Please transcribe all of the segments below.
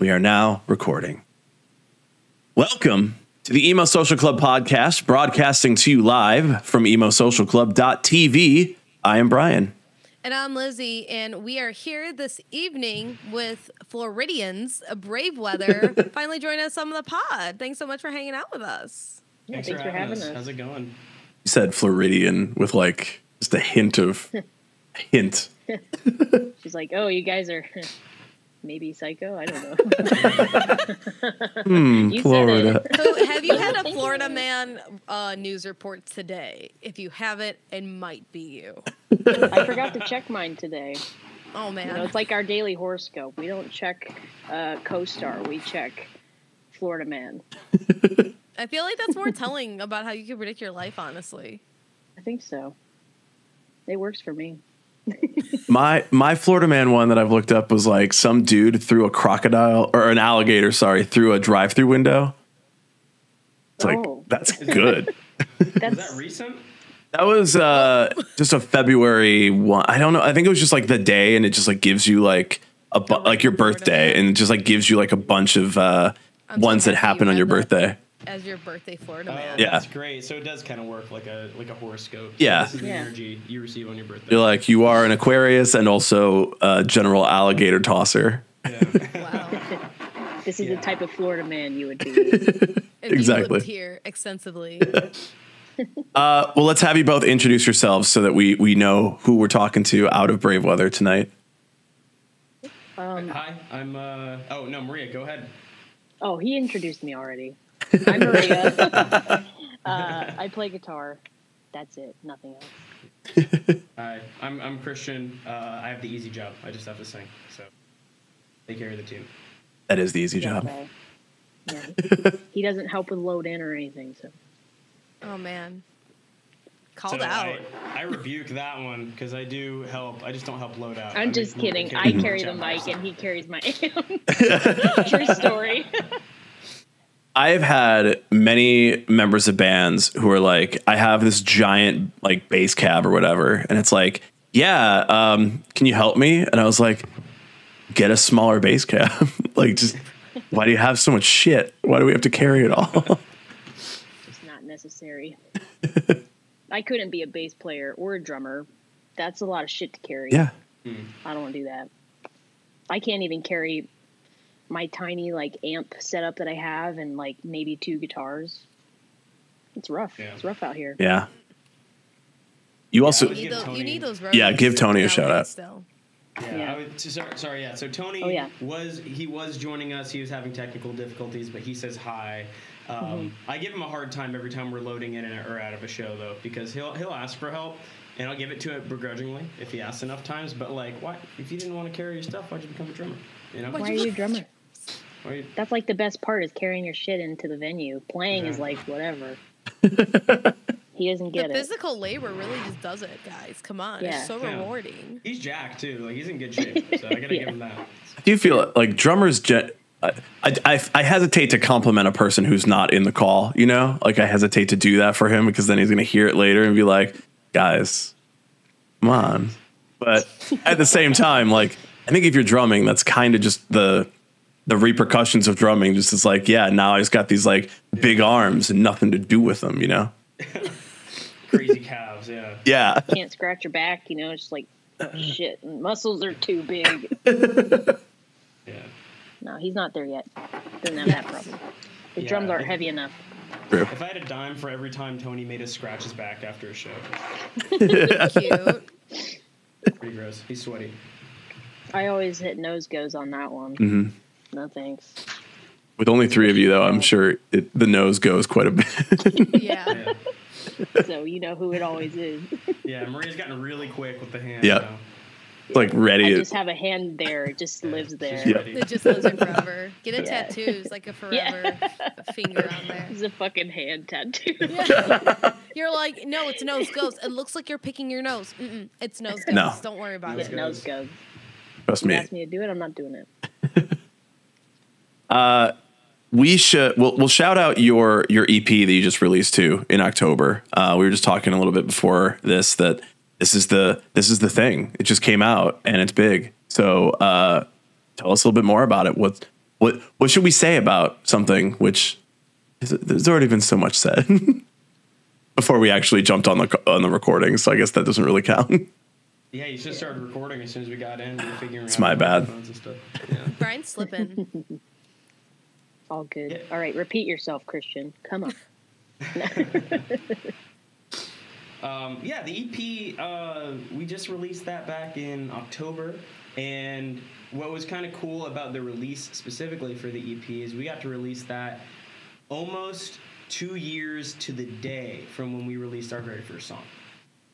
We are now recording. Welcome to the Emo Social Club podcast, broadcasting to you live from emosocialclub.tv. I am Brian. And I'm Lizzie, and we are here this evening with Floridians, a braveweather, finally joining us on the pod. Thanks so much for hanging out with us. Yeah, Thanks, thanks, for, having us. us. How's it going? You said Floridian with like just a hint of hint. She's like, "Oh, you guys are maybe psycho. I don't know." Hmm, You said Florida. So, have you had a Florida man uh, news report today? If you haven't, it might be you. I forgot to check mine today. Oh You know, man, it's like our daily horoscope. We don't check uh, co-star. We check Florida man. I feel like that's more telling about how you can predict your life. Honestly, I think so. It works for me. My my Florida man one that I've looked up was like some dude threw a crocodile or an alligator, sorry, through a drive-through window. It's like Oh. that's good. That's Was that recent? That was uh just a February one. I don't know. I think it was just like the day, and it just like gives you like a bu- like your birthday, and it just like gives you like a bunch of uh ones that happen on your read that. birthday. As your birthday Florida Oh, man. Yeah. That's great. So it does kind of work like a like a horoscope. Yeah. This is the Yeah. energy you receive on your birthday. You're like you are an Aquarius and also a general alligator tosser. Yeah. Wow. this is Yeah. the type of Florida man you would be. If you Exactly. lived here extensively. Uh, well, let's have you both introduce yourselves so that we we know who we're talking to out of braveweather tonight. Um, Hi, I'm. uh Oh no, Maria, go ahead. oh, he introduced me already. I'm Maria. uh, I play guitar. That's it. Nothing else. Hi, I'm I'm Christian. Uh, I have the easy job. I just have to sing. So take care of the tune. That is the easy Yeah, job. okay. Yeah. he doesn't help with load in or anything. So Oh man, called so out. I, I rebuke that one because I do help. I just don't help load out. I I'm make just kidding. I carry the mic and he carries my amp. True story. I've had many members of bands who are like, I have this giant like bass cab or whatever, and it's like, yeah, um, can you help me? And I was like, get a smaller bass cab. like, just why do you have so much shit? Why do we have to carry it all? It's not necessary. I couldn't be a bass player or a drummer. That's a lot of shit to carry. yeah, I don't want to do that. I can't even carry my tiny like amp setup that I have and like maybe two guitars. It's rough. Yeah. It's rough out here. yeah. You also, You need, give you need those Yeah, give Tony a shout out. Still. Yeah, Yeah. I would, sorry, sorry, yeah. So Tony Oh, yeah. was he was joining us. He was having technical difficulties, but he says hi. Um, Mm-hmm. I give him a hard time every time we're loading in or out of a show, though, because he'll he'll ask for help, and I'll give it to him begrudgingly if he asks enough times. But like, why? If you didn't want to carry your stuff, why'd you become a drummer? You know? Why are you a drummer? Why you- That's like the best part is carrying your shit into the venue. Playing is like whatever. he doesn't The get it. physical labor really just does it, guys. Come on, Yeah. it's so Yeah. rewarding. He's Jack too. Like he's in good shape, so I gotta Yeah. give him that. do you feel it? like drummers? Gen- I, I, I hesitate to compliment a person who's not in the call. You know, like I hesitate to do that for him because then he's going to hear it later and be like, "Guys, come on." But at the same time, like I think if you're drumming, that's kind of just the the repercussions of drumming. Just is like, yeah, now I just got these like big arms and nothing to do with them. You know? Crazy calves, yeah. Yeah. Can't scratch your back. You know, it's just like shit. Muscles are too big. Yeah. No, he's not there yet. Doesn't have that problem. The Yeah, drums aren't heavy enough. True. If I had a dime for every time Tony made us scratch his back after a show, Cute. pretty gross. He's sweaty. I always hit nose goes on that one. hmm No thanks. With only three of you, though, I'm sure it, the nose goes quite a bit. Yeah. Yeah. So you know who it always is. Yeah, Maria's gotten really quick with the hand. Yep. now. It's like I ready. just have a hand there. It just lives there. Yeah. It just lives in forever. Get a Yeah. It's like a Yeah. forever finger on there. It's a fucking hand tattoo. You're like, no, it's nose goes. It looks like you're picking your nose. Mm-mm, it's nose goes. No. Don't worry about Nose it. Get nose goes. Trust You me. ask me to do it, I'm not doing it. Uh, we should we'll, we'll shout out your your EP that you just released too in October. Uh, we were just talking a little bit before this that this is the this is the thing. It just came out and it's big. So uh, tell us a little bit more about it. What what what should we say about something which is, there's already been so much said before we actually jumped on the on the recording, so I guess that doesn't really count. Yeah, you should start recording as soon as we got in. We were figuring It's out my bad. and stuff. Yeah. Brian's slipping. All good. Yeah. All right, repeat yourself, Christian. Come on. Um, yeah, the EP, uh, we just released that back in October. And what was kind of cool about the release specifically for the EP is we got to release that almost two years to the day from when we released our very first song,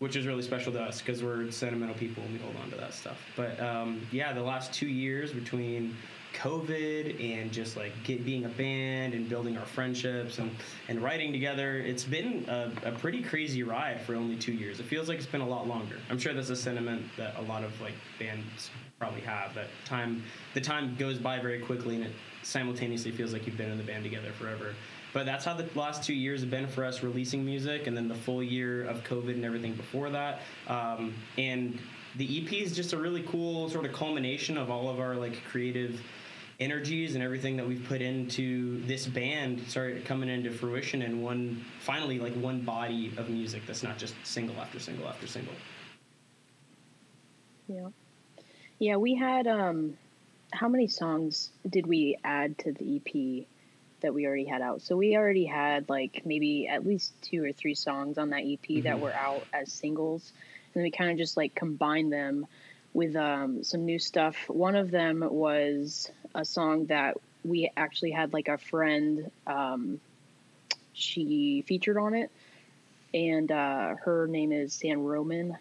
which is really special to us because we're sentimental people and we hold on to that stuff. But um, yeah, the last two years between COVID and just like get, being a band and building our friendships and, and writing together, it's been a, a pretty crazy ride for only two years. It feels like it's been a lot longer. I'm sure that's a sentiment that a lot of like bands probably have. That time, the time goes by very quickly, and it simultaneously feels like you've been in the band together forever. But that's how the last two years have been for us releasing music, and then the full year of COVID and everything before that. Um, and the EP is just a really cool sort of culmination of all of our like creative energies and everything that we've put into this band started coming into fruition in one finally like one body of music that's not just single after single after single Yeah. Yeah, we had um how many songs did we add to the EP that we already had out? So we already had like maybe at least two or three songs on that EP that Mhm. were out as singles. And we kind of just like combined them with um, some new stuff. One of them was a song that we actually had like a friend um, she featured on it and uh, her name is San Roman.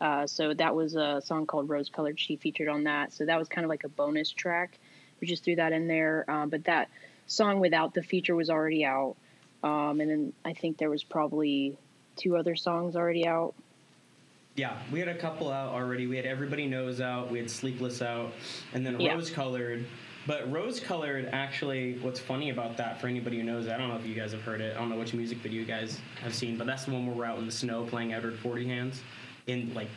Uh, so that was a song called Rose Colored. She featured on that. So that was kind of like a bonus track. We just threw that in there. Um, but that song without the feature was already out. Um, and then I think there was probably two other songs already out. Yeah, we had a couple out already. We had Everybody Knows out, we had Sleepless out, and then Yeah. Rose Colored. But Rose Colored, actually, what's funny about that for anybody who knows, I don't know if you guys have heard it. I don't know which music video you guys have seen, but that's the one where we're out in the snow playing Edward Forty Hands in like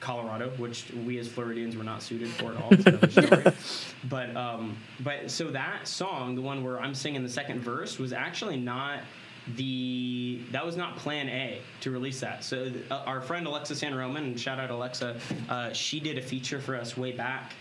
Colorado, which we as Floridians were not suited for at all. It's another story. but um, but so that song, the one where I'm singing the second verse, was actually not the that was not plan A to release that. So uh, our friend Alexa San Roman, shout out Alexa, uh, she did a feature for us way back,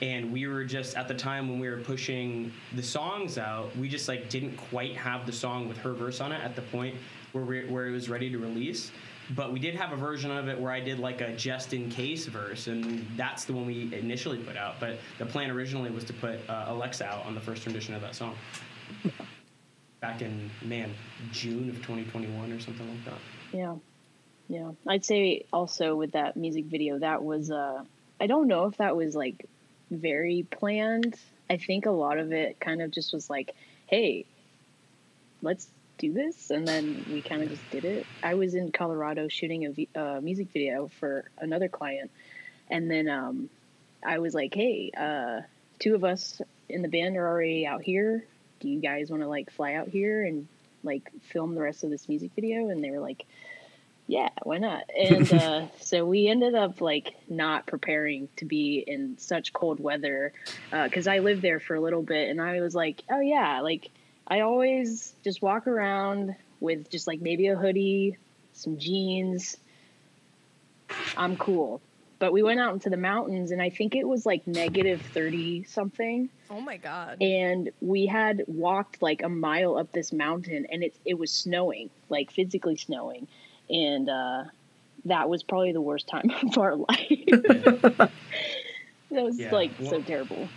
and we were just at the time when we were pushing the songs out, we just like didn't quite have the song with her verse on it at the point where we, where it was ready to release. But we did have a version of it where I did like a just in case verse, and that's the one we initially put out. But the plan originally was to put uh, Alexa out on the first rendition of that song back in man June of 2021 or something like that. Yeah. Yeah. I'd say also with that music video, that was, uh, I don't know if that was like very planned. I think a lot of it kind of just was like, hey, let's do this. And then we kind of just did it. I was in Colorado shooting a music video for another client. And then um, I was like, hey, uh, two of us in the band are already out here. Do you guys want to like fly out here and like film the rest of this music video? And they were like, yeah, why not? And uh, so we ended up like not preparing to be in such cold weather because I lived there for a little bit, and I was like, oh yeah, like I always just walk around with just like maybe a hoodie, some jeans. I'm cool. But we went out into the mountains, and I think it was like negative thirty something Oh my god. and we had walked like a mile up this mountain and it it was snowing like physically snowing. And uh that was probably the worst time of our life. That was Yeah, like so terrible.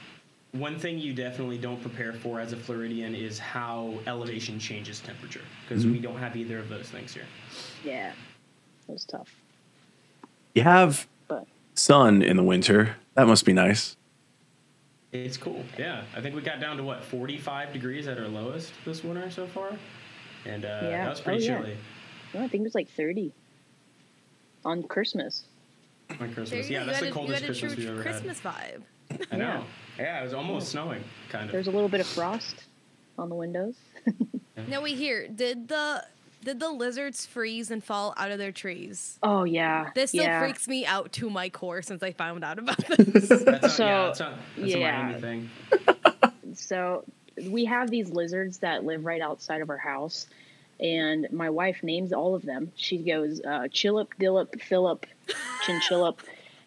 One thing you definitely don't prepare for as a Floridian is how elevation changes temperature because we don't have either of those things here. yeah it was tough. You have but sun in the winter. That must be nice. It's cool. Yeah, I think we got down to what 45 degrees at our lowest this winter so far, and uh, Yeah. that was pretty Oh, yeah. chilly no, i think it was like 30 on christmas on Christmas. Yeah, that's the had a, you coldest had a Christmas true we've ever Christmas vibe. I know. Yeah, it was almost snowing, kind of. there's a little bit of frost on the windows Now wait here. Did the did the lizards freeze and fall out of their trees? oh yeah This still yeah. freaks me out to my core since I found out about this. That's a, So, yeah, that's a, that's a yeah. Miami thing. So we have these lizards that live right outside of our house, and my wife names all of them. She goes uh, Chillip, Dillip, Phillip, Chinchillip,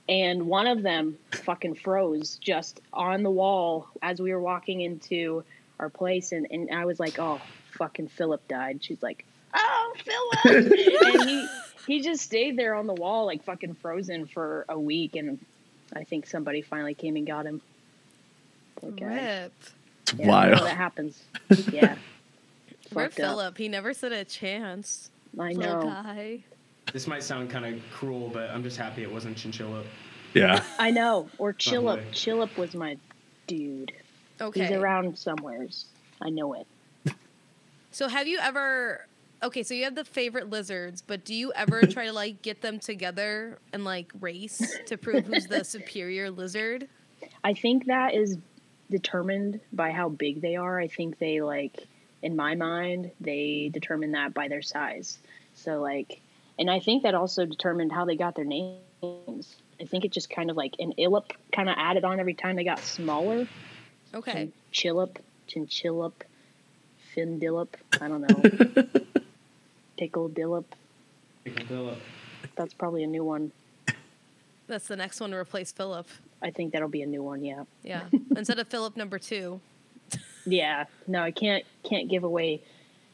and one of them fucking froze just on the wall as we were walking into our place, and, and I was like, oh, fucking Philip died. She's like, oh, Philip, and he he just stayed there on the wall like fucking frozen for a week, and I think somebody finally came and got him. Poor guy. Rip. It's Yeah, wild. that happens. Yeah. Rip Fucked up. Philip. He never stood a chance. I know. guy. This might sound kind of cruel, but I'm just happy it wasn't Chinchilla. Yeah. I know. Or Chillip. way. Chillip was my dude. Okay. He's around somewheres. I know it. So have you ever Okay, so you have the favorite lizards, but do you ever try to like get them together and like race to prove who's the superior lizard? I think that is determined by how big they are. I think they like in my mind, they determine that by their size. So like and I think that also determined how they got their names. I think it just kind of like an illip kind of added on every time they got smaller. Okay. Chillip, Chinchillip, Findillip. I don't know. Pickle Dillip. That's probably a new one. That's the next one to replace Philip. I think that'll be a new one. Yeah. Yeah. Instead of Philip number two. Yeah. No, I can't can't give away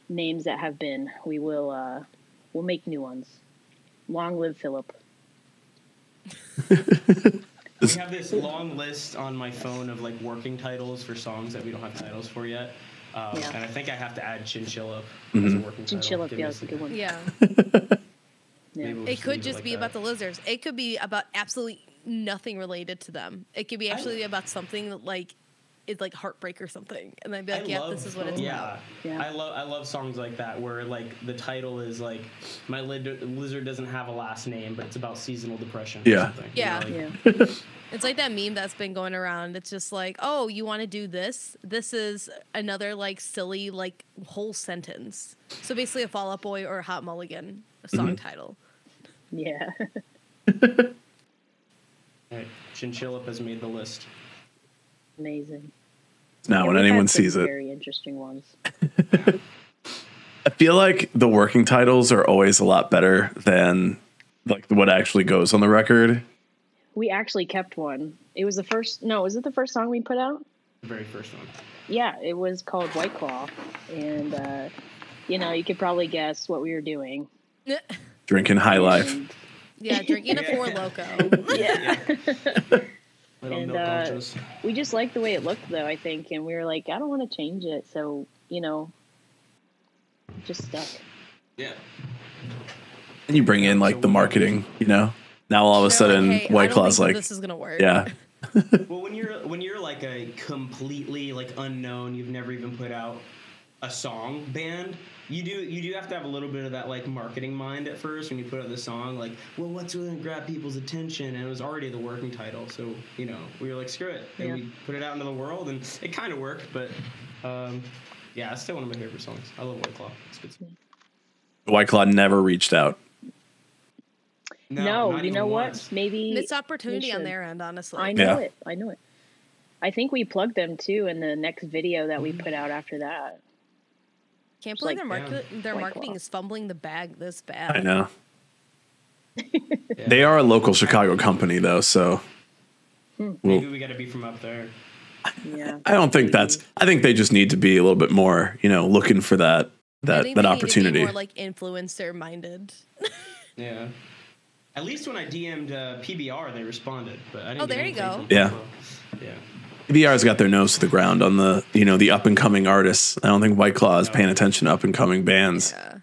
names that have been. We will uh we'll make new ones. Long live Philip. We have this long list on my phone of like working titles for songs that we don't have titles for yet. Um, Yeah. And I think I have to add Chinchilla Mm-hmm. a working. Chinchilla, Give me yeah, a that's a second. good one. Yeah. Yeah. We'll It could leave just like be that. about the lizards. It could be about absolutely nothing related to them. It could be I- actually about something that like it's like heartbreak or something. And I'd be like, I yeah, love, this is what it's yeah, about. Yeah. I love I love songs like that where like the title is like my lid- lizard doesn't have a last name, but it's about seasonal depression. or Yeah. you Yeah. know, like- Yeah. It's like that meme that's been going around. It's just like, oh, you want to do this? This is another like silly like whole sentence. So basically, a Fall Out Boy or a Hot Mulligan a song mm-hmm. title. Yeah. Right. Chinchilla has made the list. Amazing. Now, Yeah, when anyone some sees it, Very interesting ones. I feel like the working titles are always a lot better than like what actually goes on the record. We actually kept one. It was the first no, was it the first song we put out? The very first one. Yeah, it was called White Claw. And uh you know, you could probably guess what we were doing. Drinking High Life. And- yeah, drinking a Four Loco. yeah. Little And, uh, we just liked the way it looked though i think and we were like i don't want to change it so you know just stuck Yeah. And you bring in like the marketing, you know? Now all of a sudden, like, hey, White don't Claw's like, this is gonna work. yeah, Well, when you're when you're like a completely like unknown, you've never even put out a song band. You do you do have to have a little bit of that like marketing mind at first when you put out the song. Like, well, what's going to grab people's attention? And it was already the working title, so you know we were like, screw it, and Yeah. we put it out into the world, and it kind of worked. But um, yeah, it's still one of my favorite songs. I love White Claw. It's good. White Claw never reached out. No, not you even know what maybe Missed opportunity on their end, honestly. i know Yeah. it i know it i think we plugged them too in the next video that we mm-hmm. put out after that Can't It's believe like, their market their White marketing Claw. is fumbling the bag this bad. I know. They are a local Chicago company, though, so hmm. Maybe well, we got to be from up there. yeah I don't think that's. I think they just need to be a little bit more, you know, looking for that I that think that they need to be opportunity. more like influencer minded. Yeah. At least when I DM'd uh, PBR, they responded. But I didn't Oh, there you go. Yeah. people. Yeah. VR's got their nose to the ground on the you know the up and coming artists. I don't think White Claw is paying attention to up and coming bands. Yeah.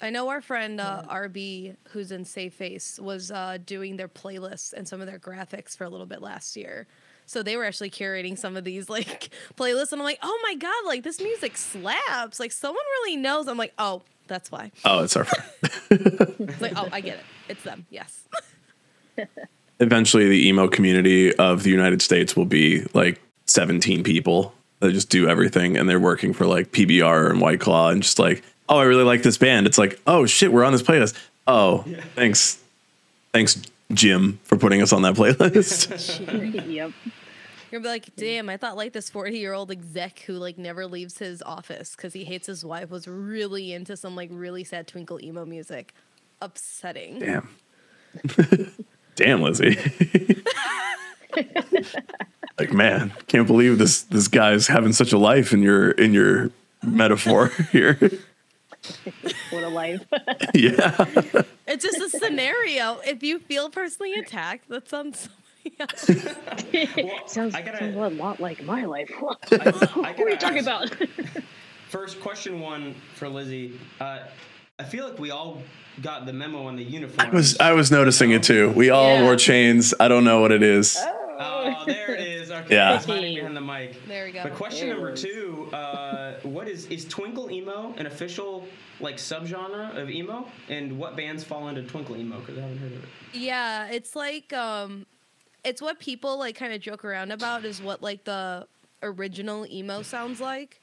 I know our friend uh, RB, who's in Safe Face, was uh, doing their playlists and some of their graphics for a little bit last year. So they were actually curating some of these like playlists, and I'm like, oh my god, like this music slaps! Like someone really knows. I'm like, oh, that's why. Oh, it's our friend. It's like, oh, I get it. It's them. Yes. Eventually, the emo community of the United States will be like 17 people that just do everything, and they're working for like PBR and White Claw, and just like, oh, I really like this band. It's like, oh shit, we're on this playlist. Oh, thanks, thanks, Jim, for putting us on that playlist. yep You're gonna be like, damn, I thought like this 40 year old exec who like never leaves his office because he hates his wife was really into some like really sad twinkle emo music. Upsetting. Damn. Damn, Lizzie. like, man, can't believe this this guy's having such a life in your in your metaphor here. What a life. yeah. It's just a scenario. If you feel personally attacked, that's on somebody sounds, I gotta- sounds a lot like my life. what I, I are you gotta talking ask- about? First question one for Lizzie. Uh, I feel like we all got the memo on the uniform. I was I was noticing it too. We all Yeah. wore chains. I don't know what it is. Oh, there it is. Okay, Yeah. I was hiding behind the mic. There we go. But question number two: uh, What is is twinkle emo an official like subgenre of emo? And what bands fall into twinkle emo? Because I haven't heard of it. Yeah, it's like um it's what people like kind of joke around about is what like the original emo sounds like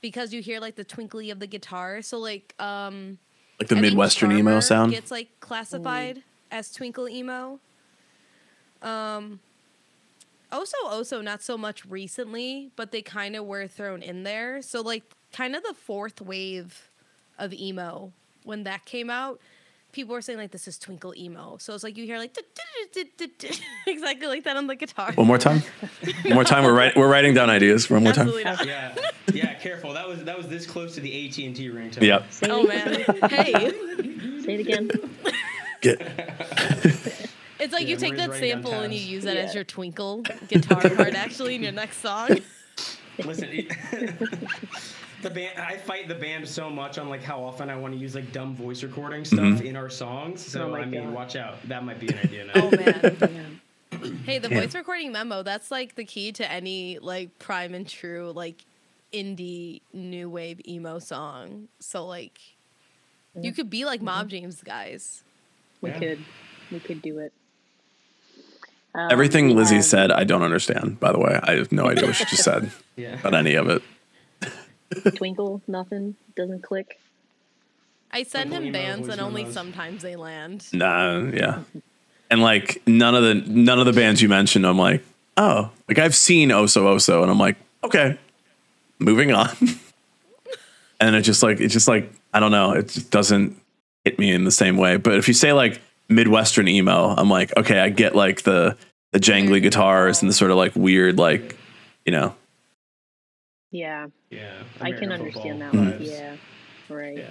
because you hear like the twinkly of the guitar. So like um Like the I Midwestern emo sound. gets like classified as twinkle emo. Um also Oso not so much recently, but they kind of were thrown in there. So like kind of the fourth wave of emo when that came out, people were saying like this is twinkle emo. So it's like you hear like exactly like that on the guitar. One more time. One more time. We're writing we're writing down ideas. One more time. Not. Yeah, yeah. Careful. That was that was this close to the AT and T ringtone. Yep. Oh man. Hey. Say it again. Get It's like Yeah, you take Maria's that sample and you use that as your twinkle guitar part actually in your next song. Listen, the band. I fight the band so much on like how often I want to use like dumb voice recording stuff Mm-hmm. in our songs. So Oh I mean, God. watch out. That might be an idea now. Oh man. Yeah. Hey, the Damn. voice recording memo, that's like the key to any like prime and true like indie new wave emo song. So like you could be like Mom Jeans guys. We Yeah. could. We could do it. Um, everything Lizzie have- said. I don't understand. By the way, I have no idea what she just said Yeah. about any of it. Twinkle, nothing, doesn't click. I send him bands and only memos. sometimes they land. Nah, yeah. And like none of the none of the bands you mentioned, I'm like, oh, like I've seen oh Oso Oso, oh and I'm like, okay, moving on. and it just like it's just like I don't know, it just doesn't hit me in the same way. But if you say like Midwestern emo, I'm like, okay, I get like the the jangly guitars and the sort of like weird, like you know, Yeah, Yeah. I can American understand that one. vibes. Yeah, right. Yeah.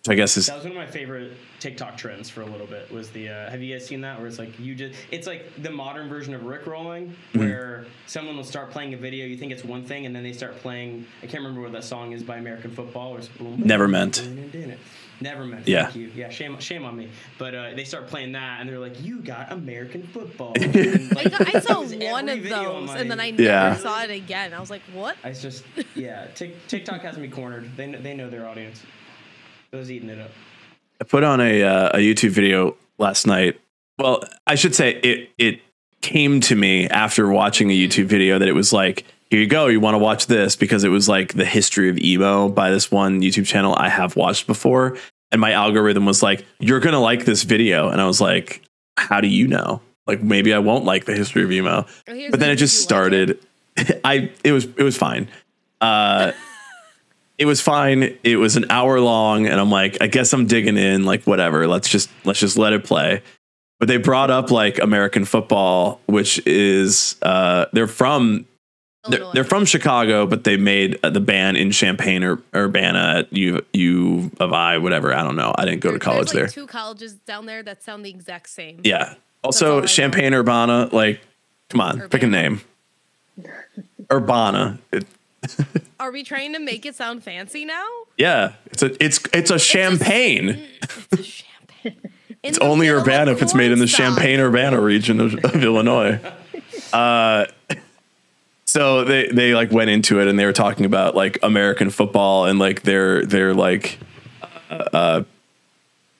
which I guess is That was one of my favorite TikTok trends for a little bit. Was the uh, have you guys seen that where it's like you just it's like the modern version of Rick rolling where someone will start playing a video you think it's one thing and then they start playing I can't remember what that song is by American Football or it's boom, Never Meant. Never meant. Yeah. Thank you. Yeah. Shame. Shame on me. But uh, they start playing that, and they're like, "You got American football." And, I, like, got, I saw one of video on those, and then I never Yeah. saw it again. I was like, "What?" I just yeah. Tik TikTok has me cornered. They they know their audience. I was eating it up. I put on a uh, a YouTube video last night. Well, I should say it it came to me after watching a YouTube video that it was like, here you go, you want to watch this because it was like the history of emo by this one YouTube channel I have watched before, and my algorithm was like, you're gonna like this video, and I was like, how do you know? Like maybe I won't like the history of emo, Well, but then it just you it. started. I it was it was fine. Uh, it was fine. It was an hour long, and I'm like, I guess I'm digging in. Like whatever. Let's just let's just let it play. But they brought up like American football, which is uh, they're from they're, they're from Chicago, but they made uh, the band in Champaign or Urbana at U U of I whatever. I don't know. I didn't go to college there's, there. Two colleges down there that sound the exact same. Yeah. Also. Champaign Urbana, like, come on, pick a name. Urbana. Are we trying to make it sound fancy now? yeah, it's a it's it's a champagne. It's a champagne. It's only Urbana if it's made in the Champaign Urbana region of, of Illinois. Uh, so they they like went into it and they were talking about like American football and like their their like uh,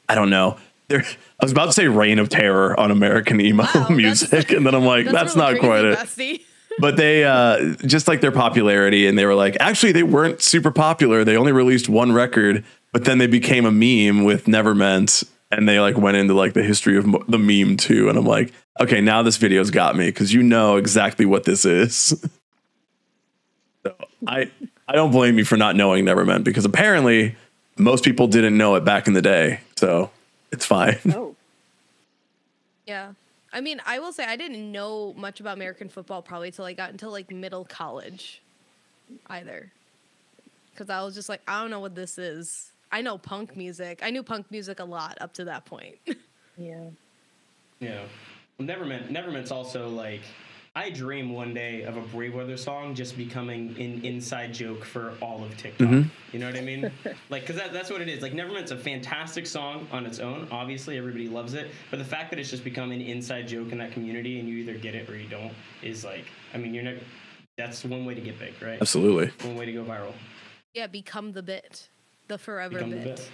I don't know. They're, I was about to say Reign of Terror on American emo Wow, music, and then I'm like, that's, not really quite it. Bestie. but they uh just like their popularity and they were like actually they weren't super popular they only released one record but then they became a meme with never meant and they like went into like the history of the meme too, and I'm like, okay, now this video's got me because you know exactly what this is. so I I don't blame you for not knowing Never Meant because apparently most people didn't know it back in the day, so it's fine. Oh, Yeah. I mean, I will say I didn't know much about American football probably till I got into like middle college either. Cuz I was just like, I don't know what this is. I know punk music. I knew punk music a lot up to that point. yeah. Yeah. Never Meant. Neverment's also like. I dream one day of a braveweather song just becoming an inside joke for all of TikTok. Mhm. You know what I mean? like, because that, that's what it is. Like, Never Meant's a fantastic song on its own. Obviously, everybody loves it. But the fact that it's just become an inside joke in that community and you either get it or you don't is like, I mean, you're never. That's one way to get big, right? Absolutely. One way to go viral. yeah, become the bit. The forever Become the bit. bit.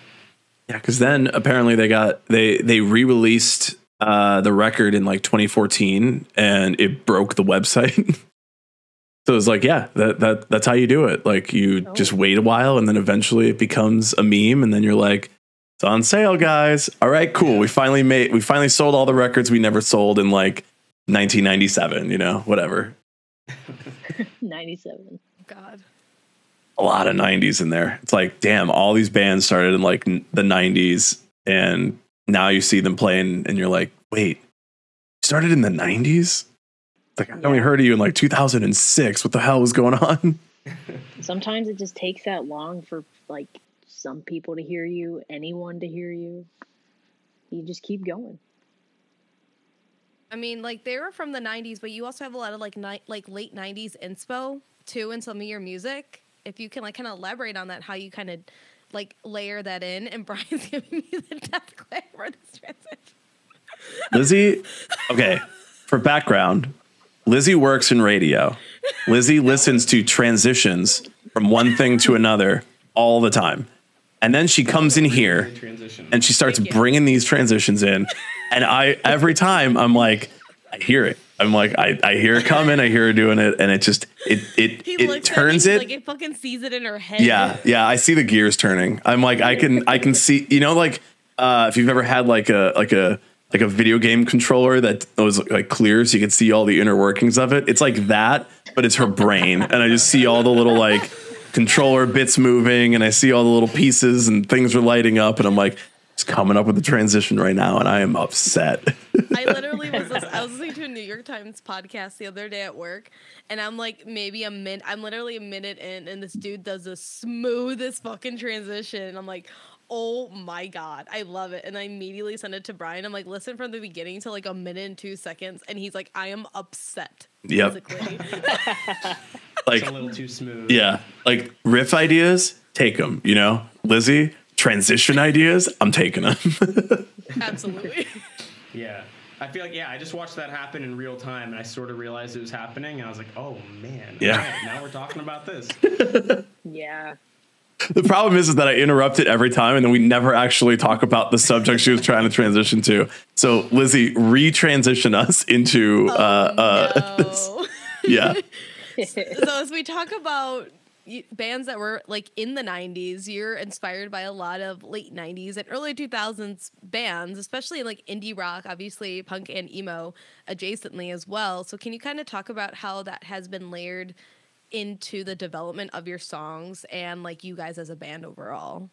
Yeah, because then apparently they got they they re-released uh, the record in like 2014, and it broke the website. so it's like, yeah, that that that's how you do it. Like you Oh. just wait a while, and then eventually it becomes a meme, and then you're like, it's on sale, guys. All right, cool. We finally made we finally sold all the records we never sold in like 1997. You know, whatever. 97. God. a lot of 90s in there. It's like, damn, all these bands started in like the 90s and now you see them playing and you're like, wait, you started in the 90s? Like, I only Yeah. heard of you in like 2006. What the hell was going on? Sometimes it just takes that long for like some people to hear you, anyone to hear you. You just keep going. I mean, like they were from the '90s, but you also have a lot of like ni- like late '90s inspo too in some of your music. If you can like kind of elaborate on that, how you kind of like layer that in. And Brian's giving me the death glare for this transition. Lizzie, okay, for background, Lizzie works in radio. Lizzie listens to transitions from one thing to another all the time. And then she comes in here and she starts bringing these transitions in and i every time i'm like i hear it i'm like i, I hear it coming i hear her doing it and it just it it He it turns it like it fucking sees it in her head. yeah yeah i see the gears turning i'm like i can i can see you know like uh if you've ever had like a like a like a video game controller that was like clear so you could see all the inner workings of it it's like that but it's her brain and i just see all the little like controller bits moving and i see all the little pieces and things are lighting up and i'm like it's coming up with the transition right now and i am upset I literally was lis- I was listening to a New York Times podcast the other day at work, and I'm like maybe a minute. I'm literally a minute in, and this dude does the smoothest fucking transition. And I'm like, oh my god, I love it. And I immediately send it to Brian. I'm like, listen from the beginning to like a minute and two seconds, and he's like, I am upset. Yep. Like it's a little too smooth. yeah like riff ideas take them you know lizzie transition ideas i'm taking them Absolutely. Yeah. I feel like yeah, I just watched that happen in real time, and I sort of realized it was happening. And I was like, "Oh man, Yeah. alright, now we're talking about this." Yeah. The problem is, is that I interrupt it every time, and then we never actually talk about the subject she was trying to transition to. So, Lizzie, re-transition us into, uh, uh, no. yeah, so as we talk about y- bands that were like in the 90s you're inspired by a lot of late 90s and early 2000s bands especially like indie rock obviously punk and emo adjacently as well. So can you kind of talk about how that has been layered into the development of your songs and like you guys as a band overall?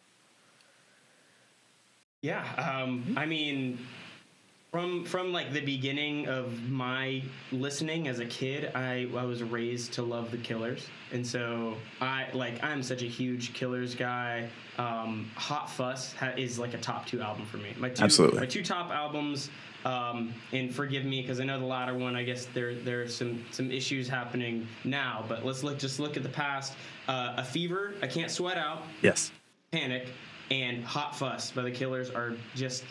Yeah, um, I mean, from from like the beginning of my listening as a kid, I I was raised to love the Killers, and so I like I'm such a huge Killers guy. Um, Hot Fuss ha- is like a top two album for me. My two, Absolutely. my two top albums. Um, and forgive me because I know the latter one. I guess there there are some some issues happening now, but let's look just look at the past. Uh, a fever, I can't sweat out. yes, Panic and Hot Fuss by the Killers are just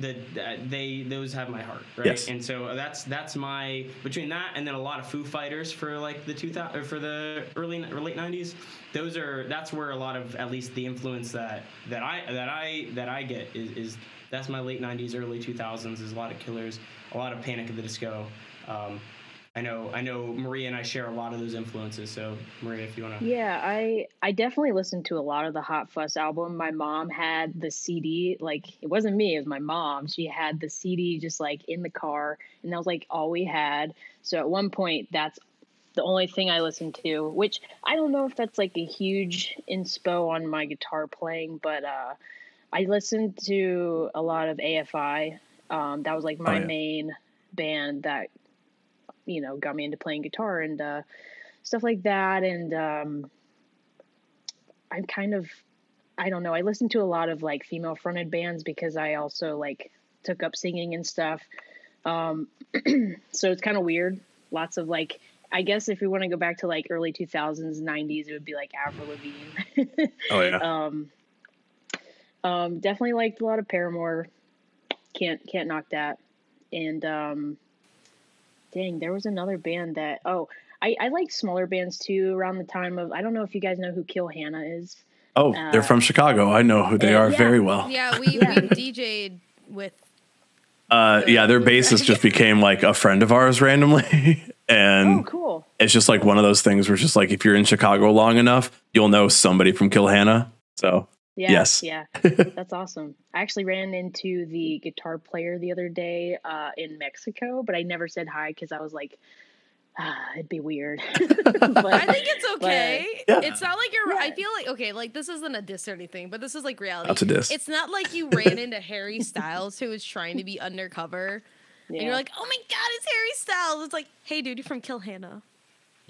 the uh, they those have my heart, right? Yes. And so that's that's my between that and then a lot of Foo Fighters for like the 2000 for the early or late 90s. Those are that's where a lot of at least the influence that that I that I that I get is, is that's my late 90s early 2000s is a lot of Killers, a lot of Panic at the Disco. Um, I know I know Maria and I share a lot of those influences. So Maria, if you want to. Yeah, I I definitely listened to a lot of the Hot Fuss album. My mom had the CD, like it wasn't me, it was my mom. She had the CD just like in the car, and that was like all we had. So at one point, that's the only thing I listened to. Which I don't know if that's like a huge inspo on my guitar playing, but uh, I listened to a lot of AFI. Um, that was like my Oh, yeah. main band that you know got me into playing guitar and uh, stuff like that. And um, I'm kind of I don't know. I listen to a lot of like female fronted bands because I also like took up singing and stuff. Um, so it's kind of weird. Lots of like I guess if we want to go back to like early 2000s, 90s, it would be like Avril Lavigne. Oh yeah. um, um, definitely liked a lot of Paramore. Can't can't knock that. And um, dang, there was another band that oh I I like smaller bands too. Around the time of I don't know if you guys know who Kill Hannah is. oh, they're from Chicago. I know who they are yeah. very well. Yeah, we, we DJ'd with. Uh, yeah, their bassist just became like a friend of ours randomly, and Oh, cool. it's just like one of those things where it's just like if you're in Chicago long enough, you'll know somebody from Kill Hannah. So Yeah, Yes. yeah, that's awesome. I actually ran into the guitar player the other day uh, in Mexico, but I never said hi because I was like, ah, it'd be weird. but, I think it's okay. Yeah. It's not like you're. I feel like okay, like this isn't a diss or anything, but this is like reality. That's a diss. It's not like you ran into Harry Styles who was trying to be undercover, and you're like, oh my god, it's Harry Styles. It's like, hey, dude, you're from Kill Hannah.